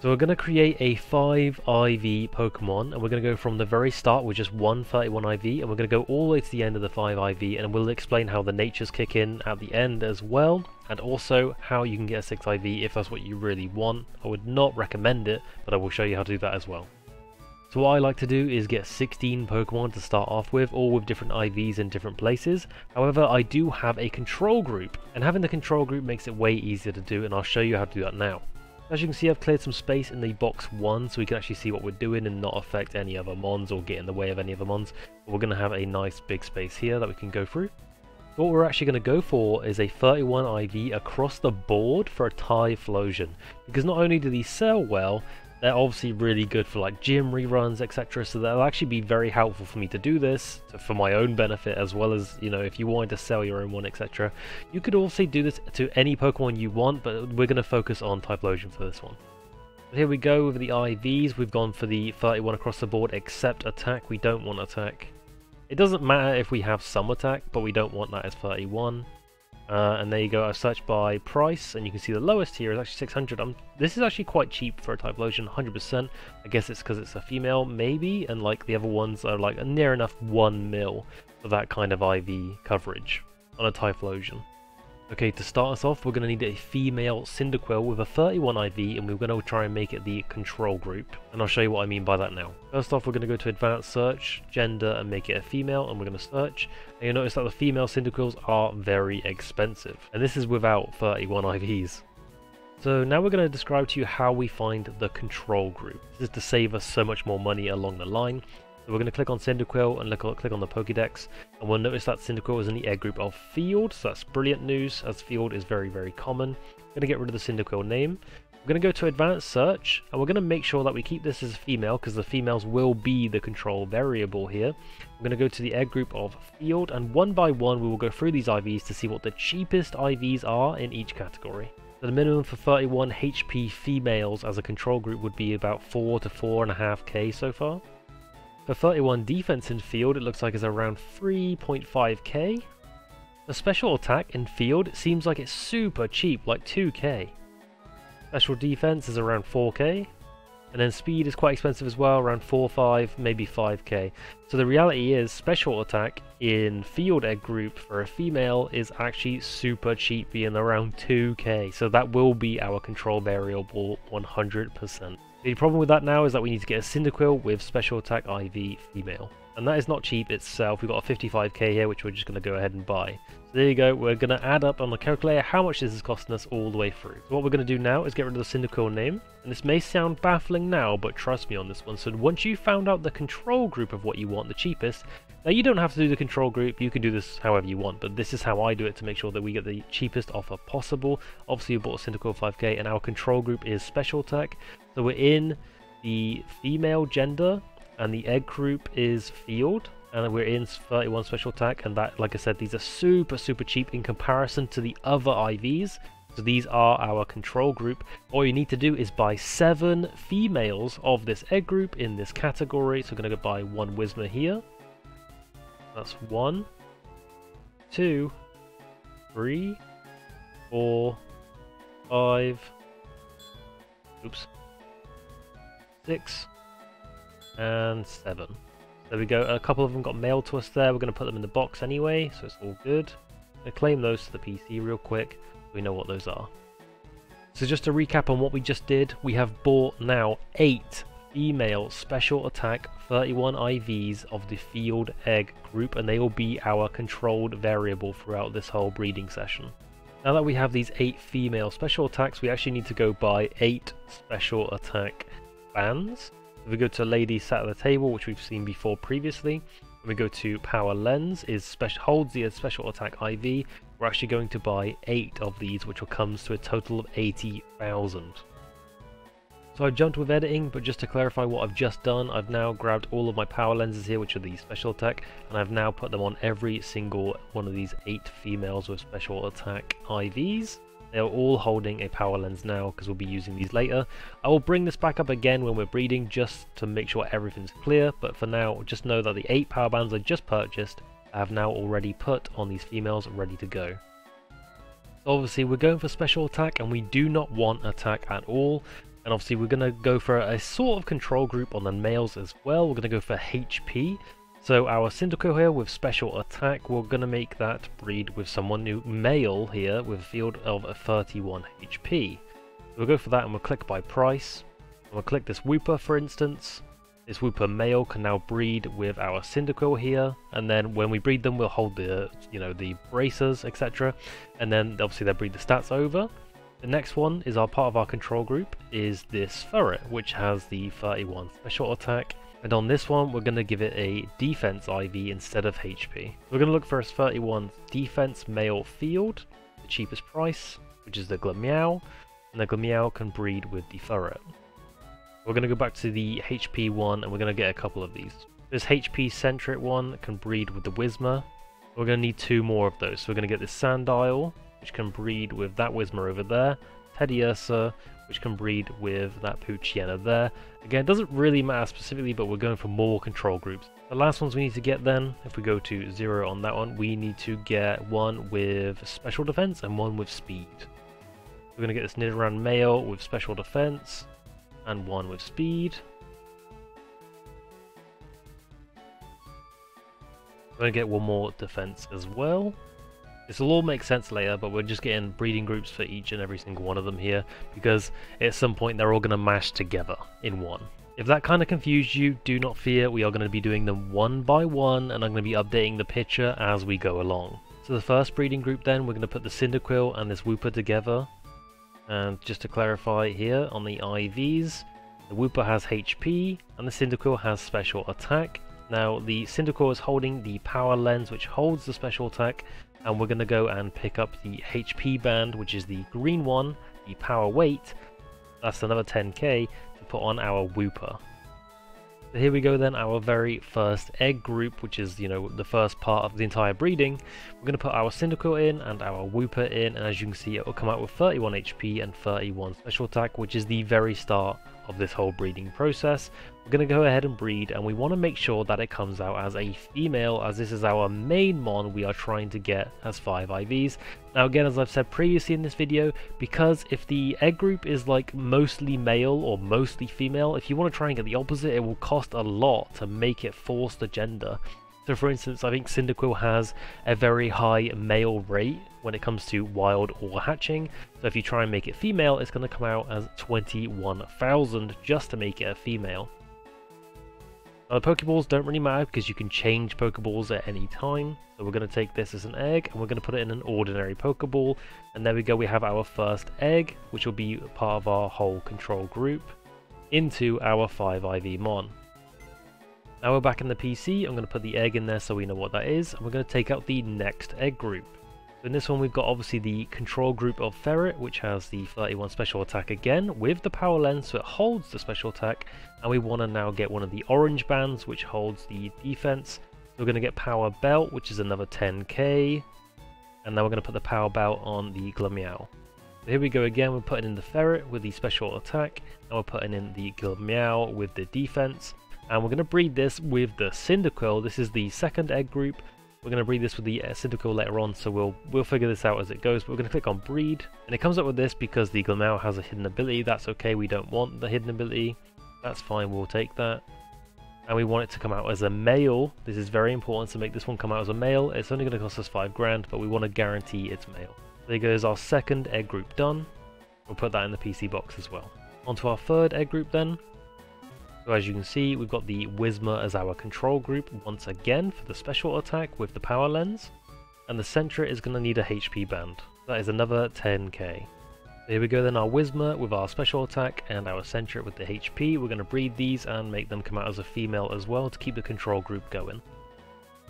A: So we're going to create a 5 IV Pokemon, and we're going to go from the very start with just one 31 IV, and we're going to go all the way to the end of the 5 IV, and we'll explain how the natures kick in at the end as well, and also how you can get a 6 IV if that's what you really want. I would not recommend it, but I will show you how to do that as well. So what I like to do is get 16 Pokemon to start off with, all with different IVs in different places. However, I do have a control group, and having the control group makes it way easier to do, and I'll show you how to do that now. As you can see I've cleared some space in the box 1 so we can actually see what we're doing and not affect any other mons or get in the way of any other mons. But we're going to have a nice big space here that we can go through. So what we're actually going to go for is a 31 IV across the board for a Typhlosion. Because not only do these sell well, they're obviously really good for like gym reruns, etc. So they'll actually be very helpful for me to do this for my own benefit, as well as you know if you wanted to sell your own one, etc. You could also do this to any Pokemon you want, but we're going to focus on Typhlosion for this one. here we go with the IVs. We've gone for the 31 across the board, except attack. We don't want attack. It doesn't matter if we have some attack, but we don't want that as 31. Uh, and there you go, I searched by price, and you can see the lowest here is actually 600. Um, this is actually quite cheap for a Typhlosion, 100%. I guess it's because it's a female, maybe, and like the other ones are like a near enough 1 mil for that kind of IV coverage on a Typhlosion. Okay, to start us off, we're going to need a female Cyndaquil with a 31 IV, and we're going to try and make it the control group. And I'll show you what I mean by that now. First off, we're going to go to advanced search, gender, and make it a female, and we're going to search. And you'll notice that the female Cyndaquils are very expensive. And this is without 31 IVs. So now we're going to describe to you how we find the control group. This is to save us so much more money along the line. So we're going to click on Cyndaquil and look, click on the Pokédex, and we'll notice that Cyndaquil is in the egg group of Field, so that's brilliant news, as Field is very, very common. I'm going to get rid of the Cyndaquil name. We're going to go to Advanced Search, and we're going to make sure that we keep this as female, because the females will be the control variable here. We're going to go to the egg group of Field, and one by one we will go through these IVs to see what the cheapest IVs are in each category. So the minimum for 31 HP females as a control group would be about 4 to 4.5k so far. For 31 defense in field, it looks like it's around 3.5k. The special attack in field seems like it's super cheap, like 2k. Special defense is around 4k. And then speed is quite expensive as well, around 4, 5, maybe 5k. So the reality is, special attack in field egg group for a female is actually super cheap, being around 2k. So that will be our control variable 100%. The problem with that now is that we need to get a Cyndaquil with special attack IV female. And that is not cheap itself. We've got a 55k here, which we're just going to go ahead and buy. So there you go. We're going to add up on the calculator how much this is costing us all the way through. So what we're going to do now is get rid of the Cyndaquil name. And this may sound baffling now, but trust me on this one. So once you found out the control group of what you want the cheapest, now you don't have to do the control group. You can do this however you want, but this is how I do it to make sure that we get the cheapest offer possible. Obviously, we bought a Cyndaquil 5k, and our control group is special attack. So we're in the female gender and the egg group is field and we're in 31 special attack and that like I said these are super super cheap in comparison to the other IVs so these are our control group. All you need to do is buy seven females of this egg group in this category. So we're gonna go buy one Whismur here. That's one two three four five oops six and seven. There we go. A couple of them got mailed to us there. We're going to put them in the box anyway, so it's all good. To claim those to the PC real quick so we know what those are. So just to recap on what we just did, we have bought now 8 female special attack 31 IVs of the field egg group and they will be our controlled variable throughout this whole breeding session. Now that we have these 8 female special attacks, we actually need to go buy 8 special attack bands. If we go to lady sat at the table, which we've seen before previously, we go to power lens, is special holds the special attack IV. We're actually going to buy 8 of these, which will comes to a total of 80,000. So I jumped with editing, but just to clarify what I've just done, I've now grabbed all of my power lenses here, which are the special attack, and I've now put them on every single one of these 8 females with special attack IVs. They're all holding a power lens now because we'll be using these later. I will bring this back up again when we're breeding just to make sure everything's clear, but for now just know that the 8 power bands I just purchased I have now already put on these females ready to go. So obviously we're going for special attack and we do not want attack at all. And obviously we're going to go for a sort of control group on the males as well. We're going to go for HP. So our Cyndaquil here with special attack, we're going to make that breed with someone new male here with a field of 31 HP. So we'll go for that and we'll click by price. And we'll click this Wooper for instance. This Wooper male can now breed with our Cyndaquil here, and then when we breed them, we'll hold the, you know, the bracers, etc. And then obviously they'll breed the stats over. The next one is our part of our control group is this Furret, which has the 31 special attack. And on this one, we're going to give it a defense IV instead of HP. We're going to look for a 31 defense male field, the cheapest price, which is the Glameow. And the Glameow can breed with the Furret. We're going to go back to the HP one and we're going to get a couple of these. This HP centric one can breed with the Whismur. We're going to need two more of those. So we're going to get this Sandile which can breed with that Whismur over there, Teddiursa, which can breed with that Poochyena there. Again, it doesn't really matter specifically, but we're going for more control groups. The last ones we need to get then, if we go to zero on that one, we need to get one with special defense and one with speed. We're going to get this Nidoran male with special defense and one with speed. We're going to get one more defense as well. This will all make sense later, but we're just getting breeding groups for each and every single one of them here, because at some point they're all going to mash together in one. If that kind of confused you, do not fear, we are going to be doing them one by one, and I'm going to be updating the picture as we go along. So the first breeding group then, we're going to put the Cyndaquil and this Wooper together. And just to clarify here, on the IVs, the Wooper has HP, and the Cyndaquil has special attack. Now, the Cyndaquil is holding the power lens, which holds the special attack, and we're going to go and pick up the HP band, which is the green one, the power weight, that's another 10k, to put on our Wooper. So here we go then, our very first egg group, which is, you know, the first part of the entire breeding. We're going to put our Cyndaquil in and our Wooper in, and as you can see, it will come out with 31 HP and 31 special attack, which is the very start of this whole breeding process. Going to go ahead and breed and we want to make sure that it comes out as a female as this is our main mon we are trying to get as 5 IVs. Now again as I've said previously in this video because if the egg group is like mostly male or mostly female if you want to try and get the opposite it will cost a lot to make it force the gender. So for instance, I think Cyndaquil has a very high male rate when it comes to wild or hatching. So if you try and make it female, it's going to come out as 21,000 just to make it a female. Now, the Pokeballs don't really matter because you can change Pokeballs at any time. So we're going to take this as an egg and we're going to put it in an ordinary Pokeball. And there we go, we have our first egg, which will be part of our whole control group, into our 5IV Mon. Now we're back in the PC, I'm going to put the egg in there so we know what that is, and we're going to take out the next egg group. In this one we've got obviously the control group of Furret, which has the 31 special attack again, with the power lens so it holds the special attack, and we want to now get one of the orange bands, which holds the defense. So we're going to get Power Belt, which is another 10k, and now we're going to put the Power Belt on the Glameow. So here we go again, we're putting in the Furret with the special attack, and we're putting in the Glameow with the defense, and we're going to breed this with the Cyndaquil. This is the second egg group, we're going to breed this with the uh, Cyndaquil later on, so we'll we'll figure this out as it goes. But we're going to click on breed, and it comes up with this because the Glameow has a hidden ability. That's okay, we don't want the hidden ability. That's fine, we'll take that. And we want it to come out as a male. This is very important to make this one come out as a male. It's only going to cost us 5 grand, but we want to guarantee it's male. There goes our second egg group done. We'll put that in the PC box as well. Onto our third egg group then. So as you can see, we've got the Whismur as our control group once again for the special attack with the power lens. And the Sentret is going to need a HP band. That is another 10k. So here we go then, our Whismur with our special attack and our Sentret with the HP. We're going to breed these and make them come out as a female as well to keep the control group going.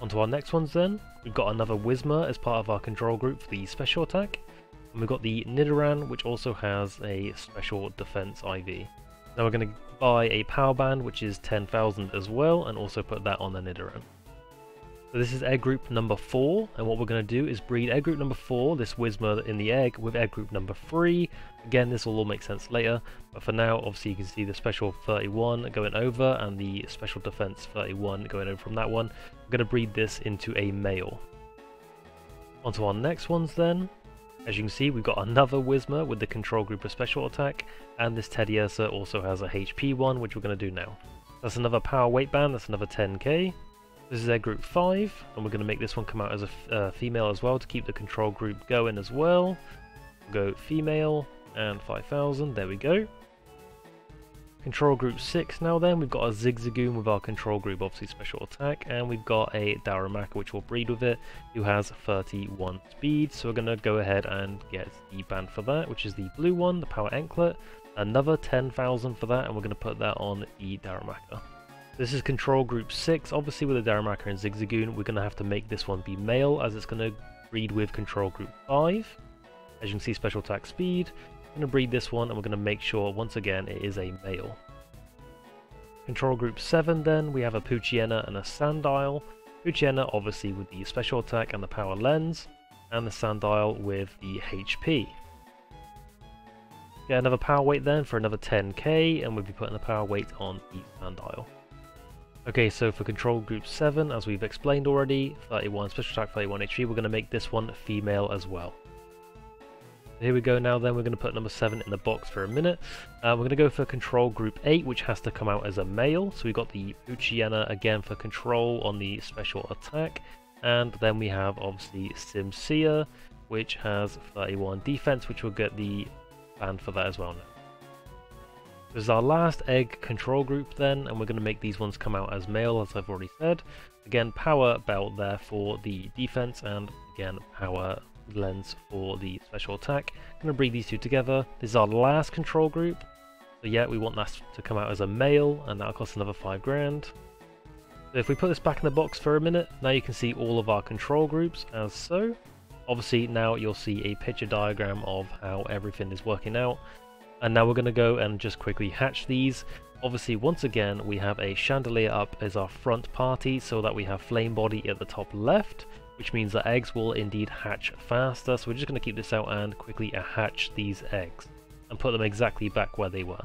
A: On to our next ones then. We've got another Whismur as part of our control group for the special attack. And we've got the Nidoran, which also has a special defense IV. Now we're going to buy a power band, which is 10,000 as well, and also put that on the Nidoran. So this is egg group number 4, and what we're going to do is breed egg group number 4, this Whismur in the egg, with egg group number 3. Again, this will all make sense later, but for now, obviously you can see the special 31 going over, and the special defense 31 going over from that one. We're going to breed this into a male. Onto our next ones then. As you can see, we've got another Whismur with the control group of special attack, and this Teddiursa also has a HP one, which we're going to do now. That's another power weight band, that's another 10k. This is their group 5, and we're going to make this one come out as a uh, female as well to keep the control group going as well. We'll go female and 5000, there we go. Control group 6 now then, we've got a Zigzagoon with our control group, obviously special attack, and we've got a Darumaka which will breed with it, who has 31 speed, so we're going to go ahead and get the band for that, which is the blue one, the Power Anklet, another 10,000 for that, and we're going to put that on the Darumaka. This is control group 6, obviously with the Darumaka and Zigzagoon, we're going to have to make this one be male, as it's going to breed with control group 5. As you can see, special attack speed, going to breed this one and we're going to make sure once again it is a male. Control group 7 then, we have a Poochyena and a Sandile. Poochyena obviously with the special attack and the power lens, and the Sandile with the HP. Get another power weight then for another 10k, and we'll be putting the power weight on the Sandile. Okay, so for control group 7, as we've explained already, 31 special attack, 31 HP, we're going to make this one female as well. Here we go now then, we're going to put number 7 in the box for a minute. Uh, we're going to go for control group 8, which has to come out as a male. So we've got the Poochyena again for control on the special attack. And then we have obviously Simisear, which has 31 defense, which will get the band for that as well now. This is our last egg control group then, and we're going to make these ones come out as male, as I've already said. Again, power belt there for the defense, and again, power lens for the special attack. Going to bring these two together. This is our last control group. So yeah, we want that to come out as a male, and that'll cost another 5 grand. So if we put this back in the box for a minute, now you can see all of our control groups as so. Obviously now you'll see a picture diagram of how everything is working out. And now we're going to go and just quickly hatch these. Obviously, once again, we have a Chandelure up as our front party so that we have flame body at the top left which means that eggs will indeed hatch faster. So we're just going to keep this out and quickly hatch these eggs and put them exactly back where they were.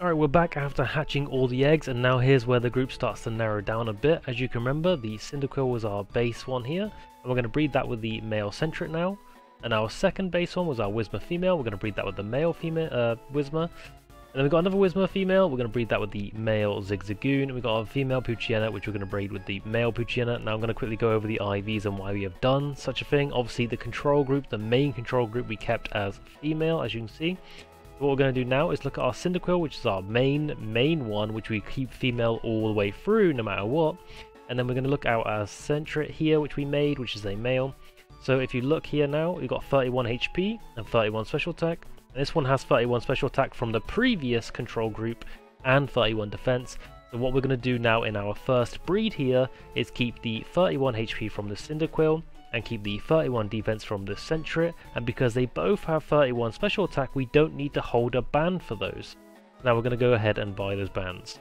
A: Alright, we're back after hatching all the eggs, and now here's where the group starts to narrow down a bit. As you can remember, the Cyndaquil was our base one here, and we're going to breed that with the male Sentret now. And our second base one was our Whismur female, we're going to breed that with the male female uh, Whismur. And then we've got another Whismur female, we're going to breed that with the male Zigzagoon. We've got a female Poochyena, which we're going to breed with the male Poochyena. Now I'm going to quickly go over the IVs and why we have done such a thing. Obviously the control group, the main control group we kept as female, as you can see. what we're going to do now is look at our Cyndaquil, which is our main, main one, which we keep female all the way through, no matter what. And then we're going to look at our Sentret here, which we made, which is a male. So if you look here now, we've got 31 HP and 31 special attack. This one has 31 special attack from the previous control group and 31 defense. So what we're going to do now in our first breed here is keep the 31 HP from the Cyndaquil and keep the 31 defense from the Sentret and because they both have 31 special attack we don't need to hold a band for those. Now we're going to go ahead and buy those bands.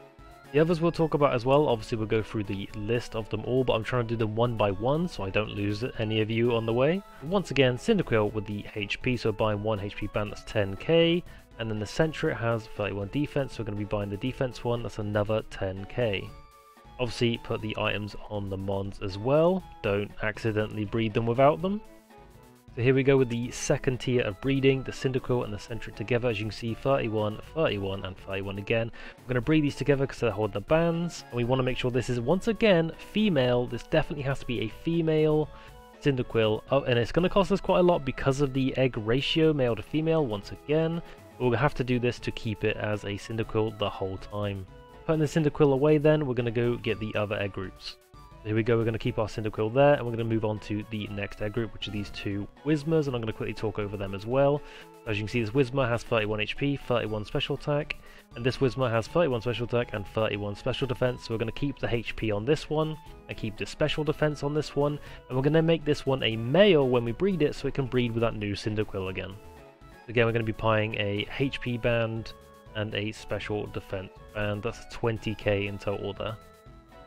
A: The others we'll talk about as well, obviously we'll go through the list of them all, but I'm trying to do them one by one so I don't lose any of you on the way. Once again, Cyndaquil with the HP, so buying 1 HP band, that's 10k, and then the Sentret has 31 defense, so we're going to be buying the defense one, that's another 10k. Obviously put the items on the Mons as well, don't accidentally breed them without them. So here we go with the second tier of breeding, the Cyndaquil and the Sentret together. As you can see, 31, 31, and 31 again. We're going to breed these together because they're holding the bands. And we want to make sure this is, once again, female. This definitely has to be a female Cyndaquil, oh, and it's going to cost us quite a lot because of the egg ratio, male to female, once again. We'll have to do this to keep it as a Cyndaquil the whole time. Putting the Cyndaquil away then, we're going to go get the other egg groups. Here we go, we're going to keep our Cyndaquil there, and we're going to move on to the next egg group, which are these two Whismurs, and I'm going to quickly talk over them as well. As you can see, this Whismur has 31 HP, 31 special attack, and this Whismur has 31 special attack and 31 special defense, so we're going to keep the HP on this one, and keep the special defense on this one, and we're going to make this one a male when we breed it, so it can breed with that new Cyndaquil again. Again, we're going to be buying a HP band and a special defense band, that's 20k in total there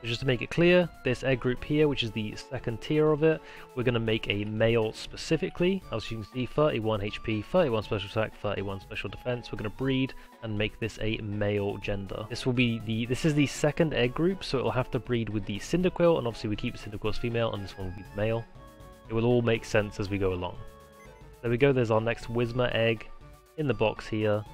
A: just to make it clear, this egg group here, which is the second tier of it, we're going to make a male specifically. As you can see, 31 HP, 31 special attack, 31 special defense. We're going to breed and make this a male gender. This will be the, this is the second egg group, so it'll have to breed with the Cyndaquil, and obviously we keep the Cyndaquil's female, and this one will be male. It will all make sense as we go along. There we go, there's our next Whismur egg in the box here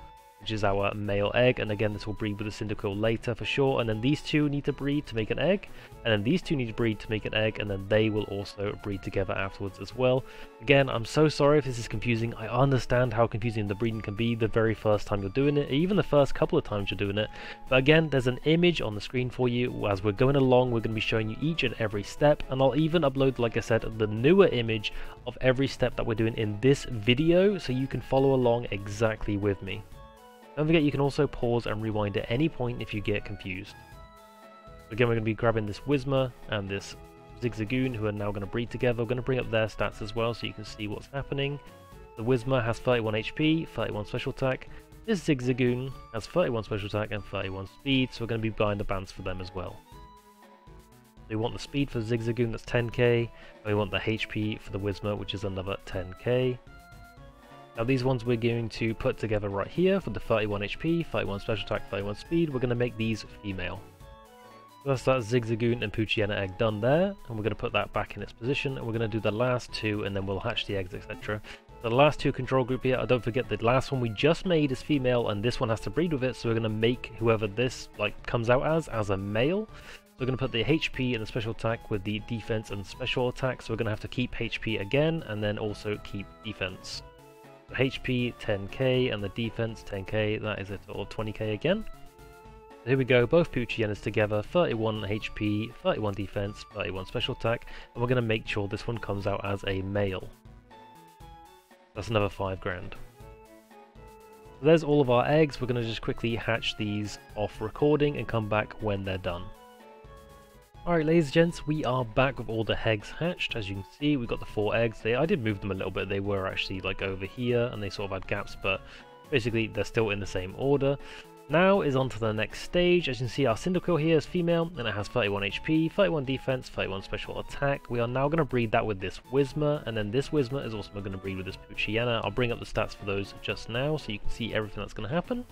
A: which is our male egg, and again this will breed with a Cyndaquil later for sure, and then these two need to breed to make an egg, and then these two need to breed to make an egg, and then they will also breed together afterwards as well. Again, I'm so sorry if this is confusing, I understand how confusing the breeding can be the very first time you're doing it, even the first couple of times you're doing it, but again, there's an image on the screen for you, as we're going along we're going to be showing you each and every step, and I'll even upload, like I said, the newer image of every step that we're doing in this video, so you can follow along exactly with me. Don't forget you can also pause and rewind at any point if you get confused. Again, we're going to be grabbing this Whismur and this Zigzagoon who are now going to breed together. We're going to bring up their stats as well so you can see what's happening. The Whismur has 31 HP, 31 special attack. This Zigzagoon has 31 special attack and 31 speed, so we're going to be buying the bands for them as well. We want the speed for Zigzagoon, that's 10k, and we want the HP for the Whismur, which is another 10k. Now these ones we're going to put together right here for the 31 HP, 31 special attack, 31 speed. We're going to make these female. So that's that Zigzagoon and Poochyena egg done there, and we're going to put that back in its position, and we're going to do the last two, and then we'll hatch the eggs, etc. The last two control group here, I don't forget the last one we just made is female, and this one has to breed with it, so we're going to make whoever this like comes out as, as a male. So we're going to put the HP and the special attack with the defense and special attack, so we're going to have to keep HP again, and then also keep defense. HP 10k and the defense 10k, that is a total of 20k again. So here we go, both Poochyenas together, 31 HP, 31 defense, 31 special attack, and we're going to make sure this one comes out as a male. That's another 5 grand. So there's all of our eggs, we're going to just quickly hatch these off recording and come back when they're done. Alright ladies and gents, we are back with all the eggs hatched. As you can see, we've got the four eggs. They, I did move them a little bit. They were actually like over here and they sort of had gaps, but basically they're still in the same order. Now is on to the next stage. As you can see, our Cyndaquil here is female and it has 31 HP, 31 defense, 31 special attack. We are now going to breed that with this Whismur, and then this Whismur is also going to breed with this Poochyena. I'll bring up the stats for those just now so you can see everything that's going to happen.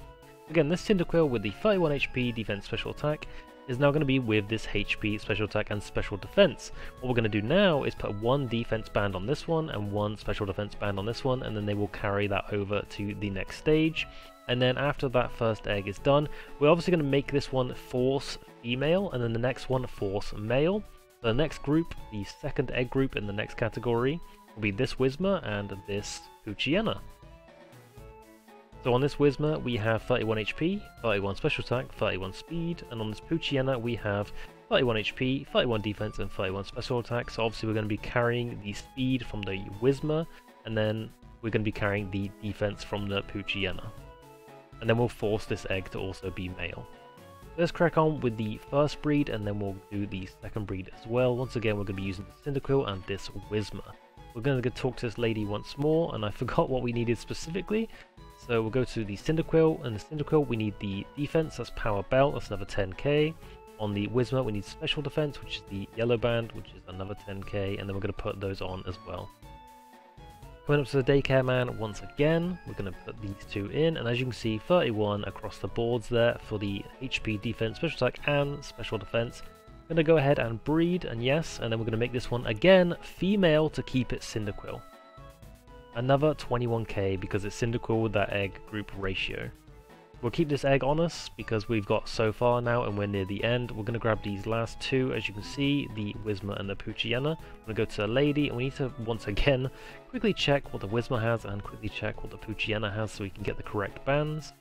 A: Again, this Cyndaquil with the 31 HP defense special attack is now going to be with this HP, special attack, and special defense. What we're going to do now is put one defense band on this one and one special defense band on this one, and then they will carry that over to the next stage. And then after that first egg is done, we're obviously going to make this one force female, and then the next one force male. The next group, the second egg group in the next category, will be this Whismur and this Poochyena. So on this Whismur we have 31 HP, 31 special attack, 31 speed, and on this Poochyena we have 31 HP, 31 defense, and 31 special attack. So obviously we're going to be carrying the speed from the Whismur, and then we're going to be carrying the defense from the Poochyena. And then we'll force this egg to also be male. Let's crack on with the first breed, and then we'll do the second breed as well. Once again, we're going to be using the Cyndaquil and this Whismur. We're going to talk to this lady once more, and I [laughs] forgot what we needed specifically, so we'll go to the Cyndaquil, and the Cyndaquil we need the defense, that's Power Belt, that's another 10k. On the Whismur we need Special Defense, which is the yellow band, which is another 10k, and then we're going to put those on as well. Coming up to the Daycare Man once again, we're going to put these two in, and as you can see, 31 across the boards there for the HP, Defense, Special Attack, and Special Defense. I'm going to go ahead and breed, and yes, and then we're going to make this one again female to keep it Cyndaquil. Another 21k because it's Cyndaquil with that egg group ratio. We'll keep this egg on us because we've got so far now and we're near the end. We're going to grab these last two, as you can see, the Whismur and the Poochyena. We're going to go to the lady and we need to, once again, [laughs] quickly check what the Whismur has and quickly check what the Poochyena has so we can get the correct bands.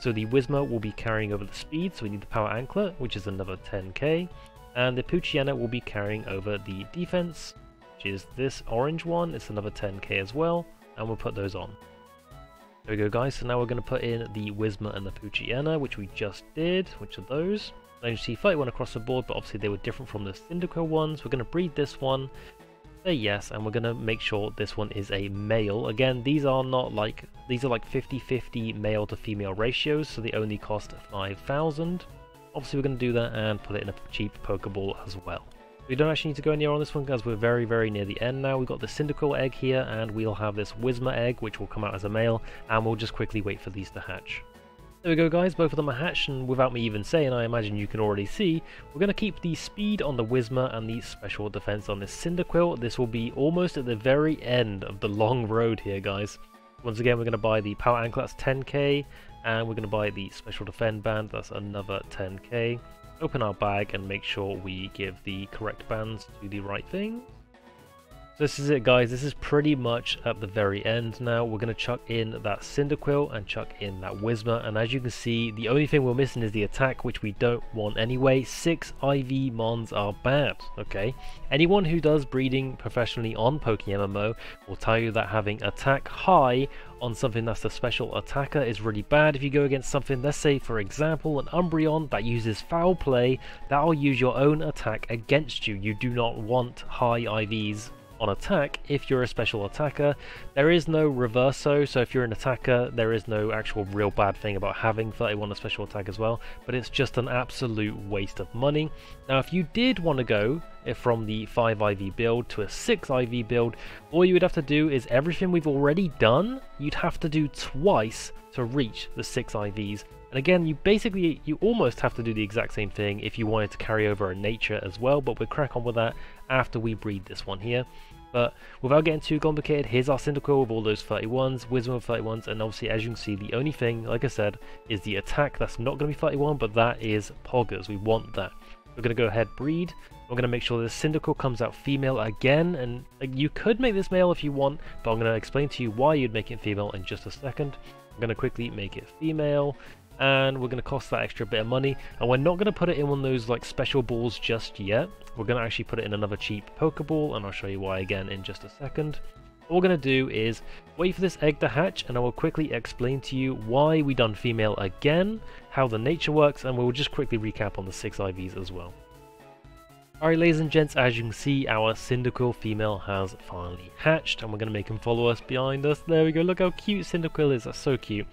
A: So the Whismur will be carrying over the speed, so we need the Power Anklet, which is another 10k. And the Poochyena will be carrying over the defense, which is this orange one, it's another 10k as well, and we'll put those on. There we go guys, so now we're going to put in the Whismur and the Poochyena, which we just did, which are those. Now you see 31 across the board, but obviously they were different from the Cyndaquil ones. We're going to breed this one, say yes, and we're going to make sure this one is a male. Again, these are not like, these are like 50-50 male to female ratios, so they only cost 5,000. Obviously we're going to do that and put it in a cheap Pokeball as well. We don't actually need to go anywhere on this one because we're very, very near the end now. We've got the Cyndaquil egg here, and we'll have this Whismur egg, which will come out as a male, and we'll just quickly wait for these to hatch. There we go guys, both of them are hatched, and without me even saying, I imagine you can already see, we're going to keep the speed on the Whismur and the special defense on this Cyndaquil. This will be almost at the very end of the long road here guys. Once again, we're going to buy the Power Anklet, that's 10k, and we're going to buy the Special Defend Band, that's another 10k open our bag and make sure we give the correct bands to the right thing. This is it guys, this is pretty much at the very end now. We're going to chuck in that Cyndaquil and chuck in that Whismur and as you can see the only thing we're missing is the attack which we don't want anyway. 6 IV Mons are bad, okay? Anyone who does breeding professionally on PokeMMO will tell you that having attack high on something that's a special attacker is really bad. If you go against something, let's say for example an Umbreon that uses Foul Play, that'll use your own attack against you. You do not want high IVs on attack if you're a special attacker. There is no reverso, so if you're an attacker, there is no actual real bad thing about having 31 a special attack as well, but it's just an absolute waste of money. Now if you did want to go eh, from the 5 IV build to a 6 IV build, all you would have to do is everything we've already done, you'd have to do twice to reach the 6 IVs. And again, you basically, you almost have to do the exact same thing if you wanted to carry over a nature as well, but we'll crack on with that after we breed this one here. But without getting too complicated, here's our Cyndaquil with all those 31s, Whismur of 31s, and obviously as you can see, the only thing, like I said, is the attack that's not going to be 31, but that is Poggers. We want that. We're going to go ahead, breed. We're going to make sure the Cyndaquil comes out female again, and like, you could make this male if you want, but I'm going to explain to you why you'd make it female in just a second. I'm going to quickly make it female, and we're going to cost that extra bit of money and we're not going to put it in one of those like special balls just yet we're going to actually put it in another cheap pokeball and i'll show you why again in just a second what we're going to do is wait for this egg to hatch and I will quickly explain to you why we done female again, how the nature works, and we'll just quickly recap on the 6 IVs as well. Alright ladies and gents, as you can see, our Cyndaquil female has finally hatched, and we're going to make him follow us behind us. There we go, look how cute Cyndaquil is, that's so cute.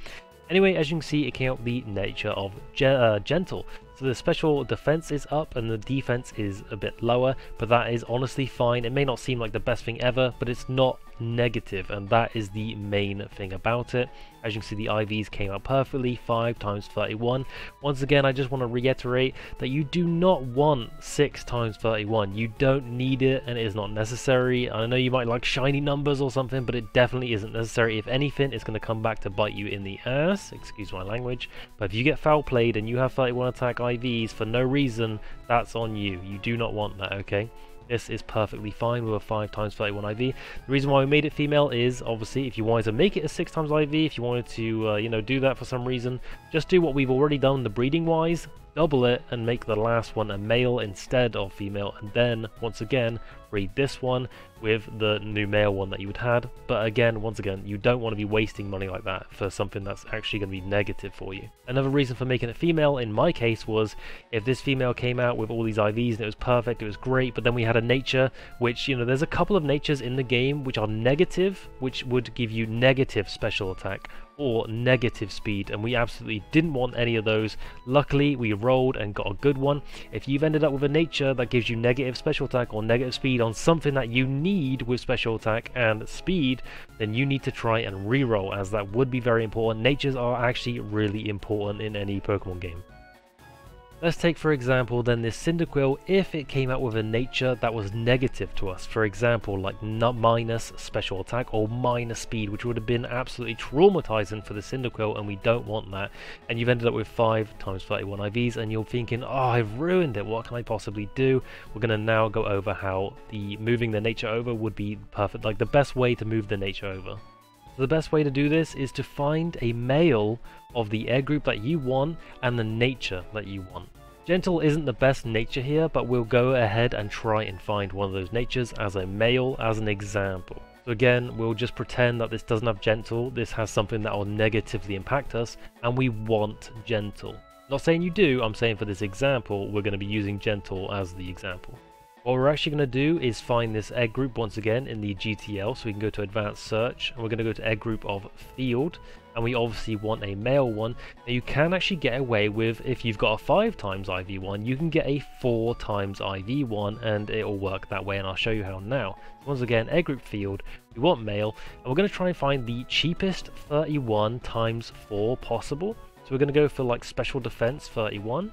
A: Anyway, as you can see, it came out the nature of ge uh, gentle. So the special defense is up and the defense is a bit lower, but that is honestly fine. It may not seem like the best thing ever, but it's not negative and that is the main thing about it. As you can see the IVs came out perfectly, 5 times 31. Once again I just want to reiterate that you do not want 6 times 31. You don't need it and it is not necessary. I know you might like shiny numbers or something but it definitely isn't necessary. If anything it's going to come back to bite you in the ass, excuse my language. But if you get foul played and you have 31 attack IVs for no reason, that's on you. You do not want that, okay? This is perfectly fine with a 5 times 31 IV. The reason why we made it female is, obviously, if you wanted to make it a 6 times IV, if you wanted to, uh, you know, do that for some reason, just do what we've already done the breeding-wise, double it, and make the last one a male instead of female, and then, once again, breed this one with the new male one that you would had. But again, once again, you don't want to be wasting money like that for something that's actually going to be negative for you. Another reason for making it female in my case was if this female came out with all these IVs and it was perfect, it was great, but then we had a nature which, you know, there's a couple of natures in the game which are negative, which would give you negative special attack or negative speed and we absolutely didn't want any of those luckily we rolled and got a good one if you've ended up with a nature that gives you negative special attack or negative speed on something that you need with special attack and speed, then you need to try and reroll as that would be very important. Natures are actually really important in any Pokemon game. Let's take for example then this Cyndaquil if it came out with a nature that was negative to us. For example like minus special attack or minus speed which would have been absolutely traumatizing for the Cyndaquil and we don't want that. And you've ended up with 5 times 31 IVs and you're thinking oh I've ruined it what can I possibly do? We're going to now go over how the moving the nature over would be perfect like the best way to move the nature over. The best way to do this is to find a male of the egg group that you want and the nature that you want. Gentle isn't the best nature here, but we'll go ahead and try and find one of those natures as a male as an example. So again, we'll just pretend that this doesn't have gentle, this has something that will negatively impact us, and we want gentle. Not saying you do, I'm saying for this example, we're going to be using gentle as the example. What we're actually going to do is find this egg group once again in the GTL, so we can go to advanced search, and we're going to go to egg group of field, and we obviously want a male one. Now you can actually get away with, if you've got a 5 times IV1, you can get a 4 times IV1, and it will work that way, and I'll show you how now. Once again, egg group field, we want male, and we're going to try and find the cheapest 31 times 4 possible. So we're going to go for like special defense 31,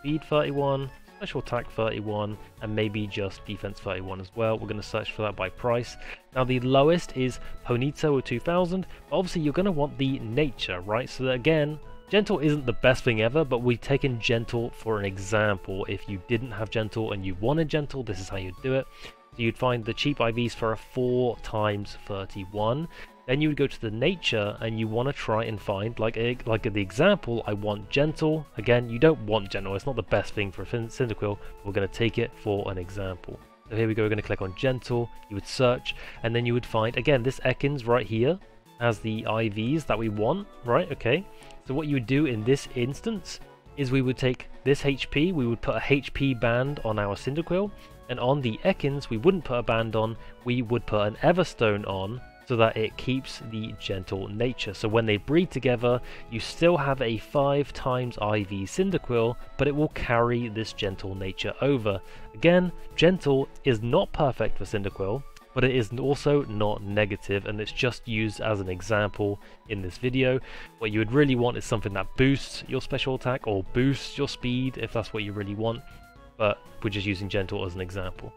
A: speed 31, special attack 31 and maybe just defense 31 as well. We're going to search for that by price. Now the lowest is Ponyta with 2000, but obviously you're going to want the nature, right? So that again, Gentle isn't the best thing ever, but we've taken Gentle for an example. If you didn't have Gentle and you wanted Gentle, this is how you'd do it. So you'd find the cheap IVs for a 4 times 31. Then you would go to the nature and you want to try and find, like like the example, I want gentle. Again, you don't want gentle, it's not the best thing for a Cyndaquil, we're going to take it for an example. So here we go, we're going to click on gentle, you would search, and then you would find, again, this Ekans right here has the IVs that we want, right, okay. So what you would do in this instance is we would take this HP, we would put a HP band on our Cyndaquil, and on the Ekans we wouldn't put a band on, we would put an Everstone on, so that it keeps the gentle nature. So when they breed together, you still have a 5 times IV Cyndaquil, but it will carry this gentle nature over. Again, gentle is not perfect for Cyndaquil, but it is also not negative and it's just used as an example in this video. What you would really want is something that boosts your special attack or boosts your speed if that's what you really want, but we're just using gentle as an example.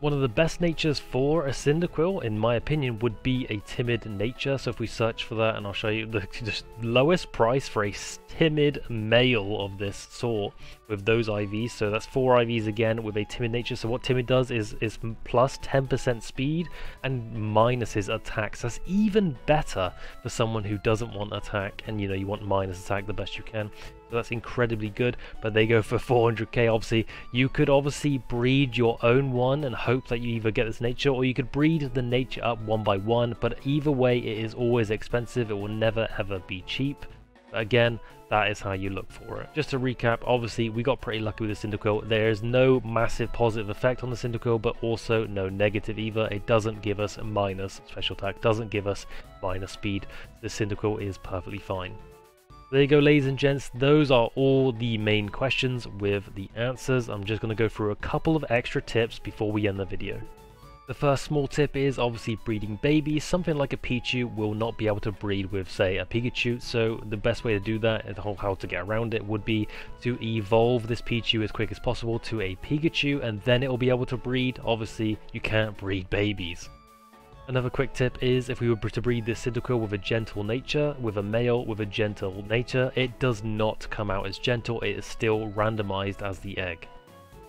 A: One of the best natures for a Cyndaquil, in my opinion, would be a timid nature. So if we search for that, and I'll show you the [laughs] lowest price for a timid male of this sort with those IVs. So that's four IVs again with a timid nature. So what timid does is is plus 10% speed and minus his attacks. That's even better for someone who doesn't want attack, and you know you want minus attack the best you can. That's incredibly good, but they go for [laughs] 400k. Obviously, you could obviously breed your own one and hope that you either get this nature, or you could breed the nature up one by one, but either way, it is always expensive. It will never ever be cheap. But again, that is how you look for it. Just to recap, obviously we got pretty lucky with the Cyndaquil. There is no massive positive effect on the Cyndaquil, but also no negative either. It doesn't give us minus special attack, doesn't give us minus speed. The Cyndaquil is perfectly fine. There you go ladies and gents, those are all the main questions with the answers. I'm just going to go through a couple of extra tips before we end the video. The first small tip is obviously breeding babies. Something like a Pichu will not be able to breed with say a Pikachu, so the best way to do that, the whole how to get around it, would be to evolve this Pichu as quick as possible to a Pikachu and then it will be able to breed. Obviously you can't breed babies. Another quick tip is if we were to breed this Cyndaquil with a gentle nature, with a male with a gentle nature, it does not come out as gentle, it is still randomized as the egg.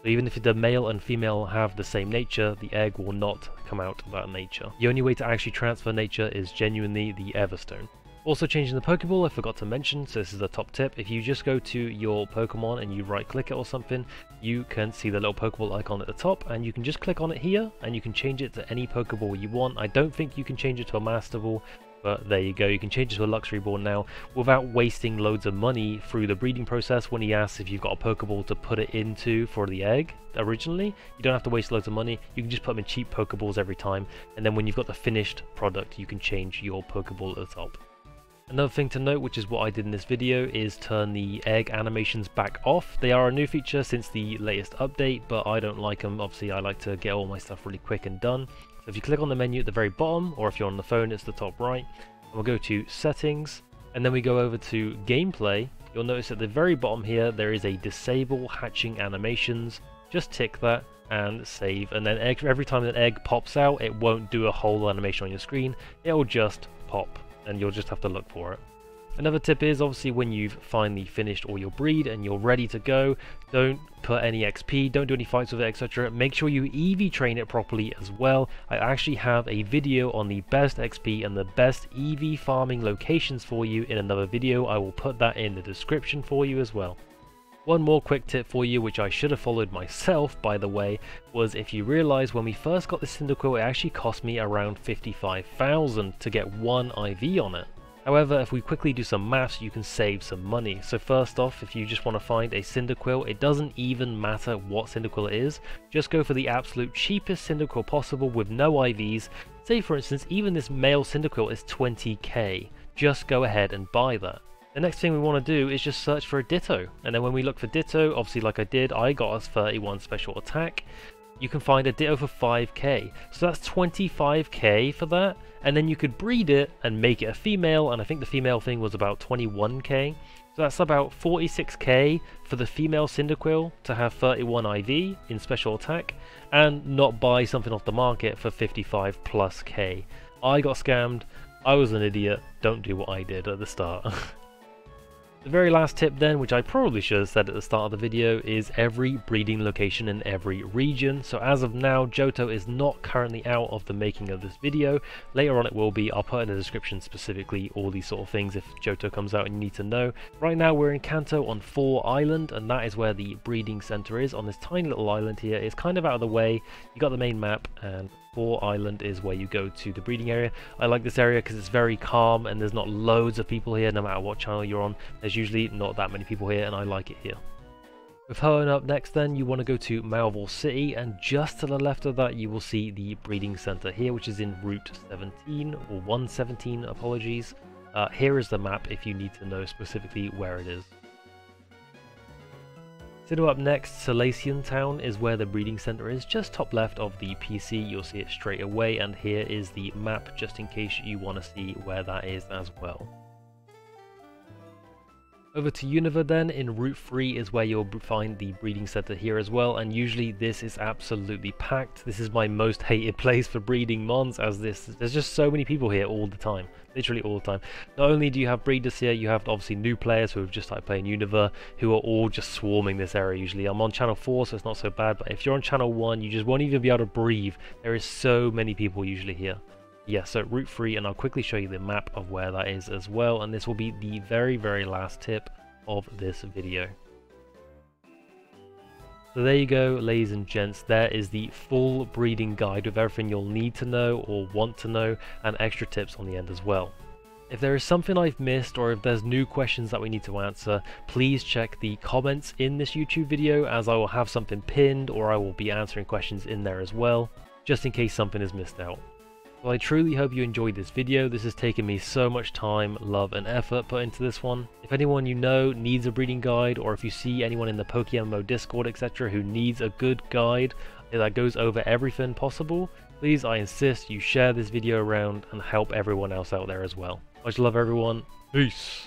A: So even if the male and female have the same nature, the egg will not come out that nature. The only way to actually transfer nature is genuinely the Everstone. Also changing the Pokeball, I forgot to mention, so this is a top tip. If you just go to your Pokemon and you right click it or something, you can see the little Pokeball icon at the top and you can just click on it here and you can change it to any Pokeball you want. I don't think you can change it to a Master Ball, but there you go, you can change it to a luxury ball now without wasting loads of money through the breeding process when he asks if you've got a Pokeball to put it into for the egg originally. You don't have to waste loads of money, you can just put them in cheap Pokeballs every time and then when you've got the finished product you can change your Pokeball at the top. Another thing to note, which is what I did in this video, is turn the egg animations back off. They are a new feature since the latest update, but I don't like them. Obviously, I like to get all my stuff really quick and done. So if you click on the menu at the very bottom, or if you're on the phone, it's the top right, and we'll go to Settings, and then we go over to Gameplay, you'll notice at the very bottom here there is a disable hatching animations. Just tick that and save and then every time an egg pops out it won't do a whole animation on your screen, it'll just pop and you'll just have to look for it. Another tip is obviously when you've finally finished all your breed and you're ready to go, don't put any XP, don't do any fights with it, etc. Make sure you EV train it properly as well. I actually have a video on the best XP and the best EV farming locations for you in another video. I will put that in the description for you as well. One more quick tip for you, which I should have followed myself by the way, was if you realise when we first got the Cyndaquil it actually cost me around 55,000 to get one IV on it. However, if we quickly do some maths, you can save some money. So first off, if you just want to find a Cyndaquil, it doesn't even matter what Cyndaquil it is, just go for the absolute cheapest Cyndaquil possible with no IVs. Say for instance, even this male Cyndaquil is 20k. Just go ahead and buy that. The next thing we want to do is just search for a Ditto, and then when we look for Ditto, obviously like I did, I got us 31 special attack, you can find a Ditto for 5k. So that's 25k for that. And then you could breed it and make it a female, and I think the female thing was about 21k. So that's about 46k for the female Cyndaquil to have 31 IV in special attack, and not buy something off the market for 55 plus k. I got scammed, I was an idiot, don't do what I did at the start. [laughs] The very last tip then, which I probably should have said at the start of the video, is every breeding location in every region. So as of now, Johto is not currently out of the making of this video. Later on it will be. I'll put in the description specifically all these sort of things if Johto comes out and you need to know. Right now we're in Kanto on Four Island, and that is where the breeding center is, on this tiny little island here. It's kind of out of the way. You got the main map, and Four Island is where you go to the breeding area. I like this area because it's very calm and there's not loads of people here no matter what channel you're on. There's usually not that many people here and I like it here. With Hoenn up next then, you want to go to Mauville City and just to the left of that you will see the breeding center here which is in Route 17 or 117 apologies. Uh, here is the map if you need to know specifically where it is. Sinnoh up next, Solaceon Town is where the breeding center is, just top left of the PC, you'll see it straight away, and here is the map just in case you want to see where that is as well. Over to Unova then, in Route 3 is where you'll find the breeding center here as well, and usually this is absolutely packed. This is my most hated [laughs] place for breeding mons, as this there's just so many people here all the time, literally all the time. Not only do you have breeders here, you have obviously new players who have just started playing Unova, who are all just swarming this area usually. I'm on channel 4, so it's not so bad, but if you're on channel 1, you just won't even be able to breathe. There is so many people usually here yeah, so Route 3, and I'll quickly show you the map of where that is as well, and this will be the very, very last tip of this video. So there you go, ladies and gents, there is the full breeding guide with everything you'll need to know or want to know, and extra tips on the end as well. If there is something I've missed or if there's new questions that we need to answer, please check the comments in this YouTube video as I will have something pinned or I will be answering questions in there as well, just in case something is missed out. Well, I truly hope you enjoyed this video. This has taken me so much time, love and effort put into this one. If anyone you know needs a breeding guide or if you see anyone in the Pokemon Discord etc who needs a good guide that goes over everything possible, please I insist you share this video around and help everyone else out there as well. Much love everyone. Peace.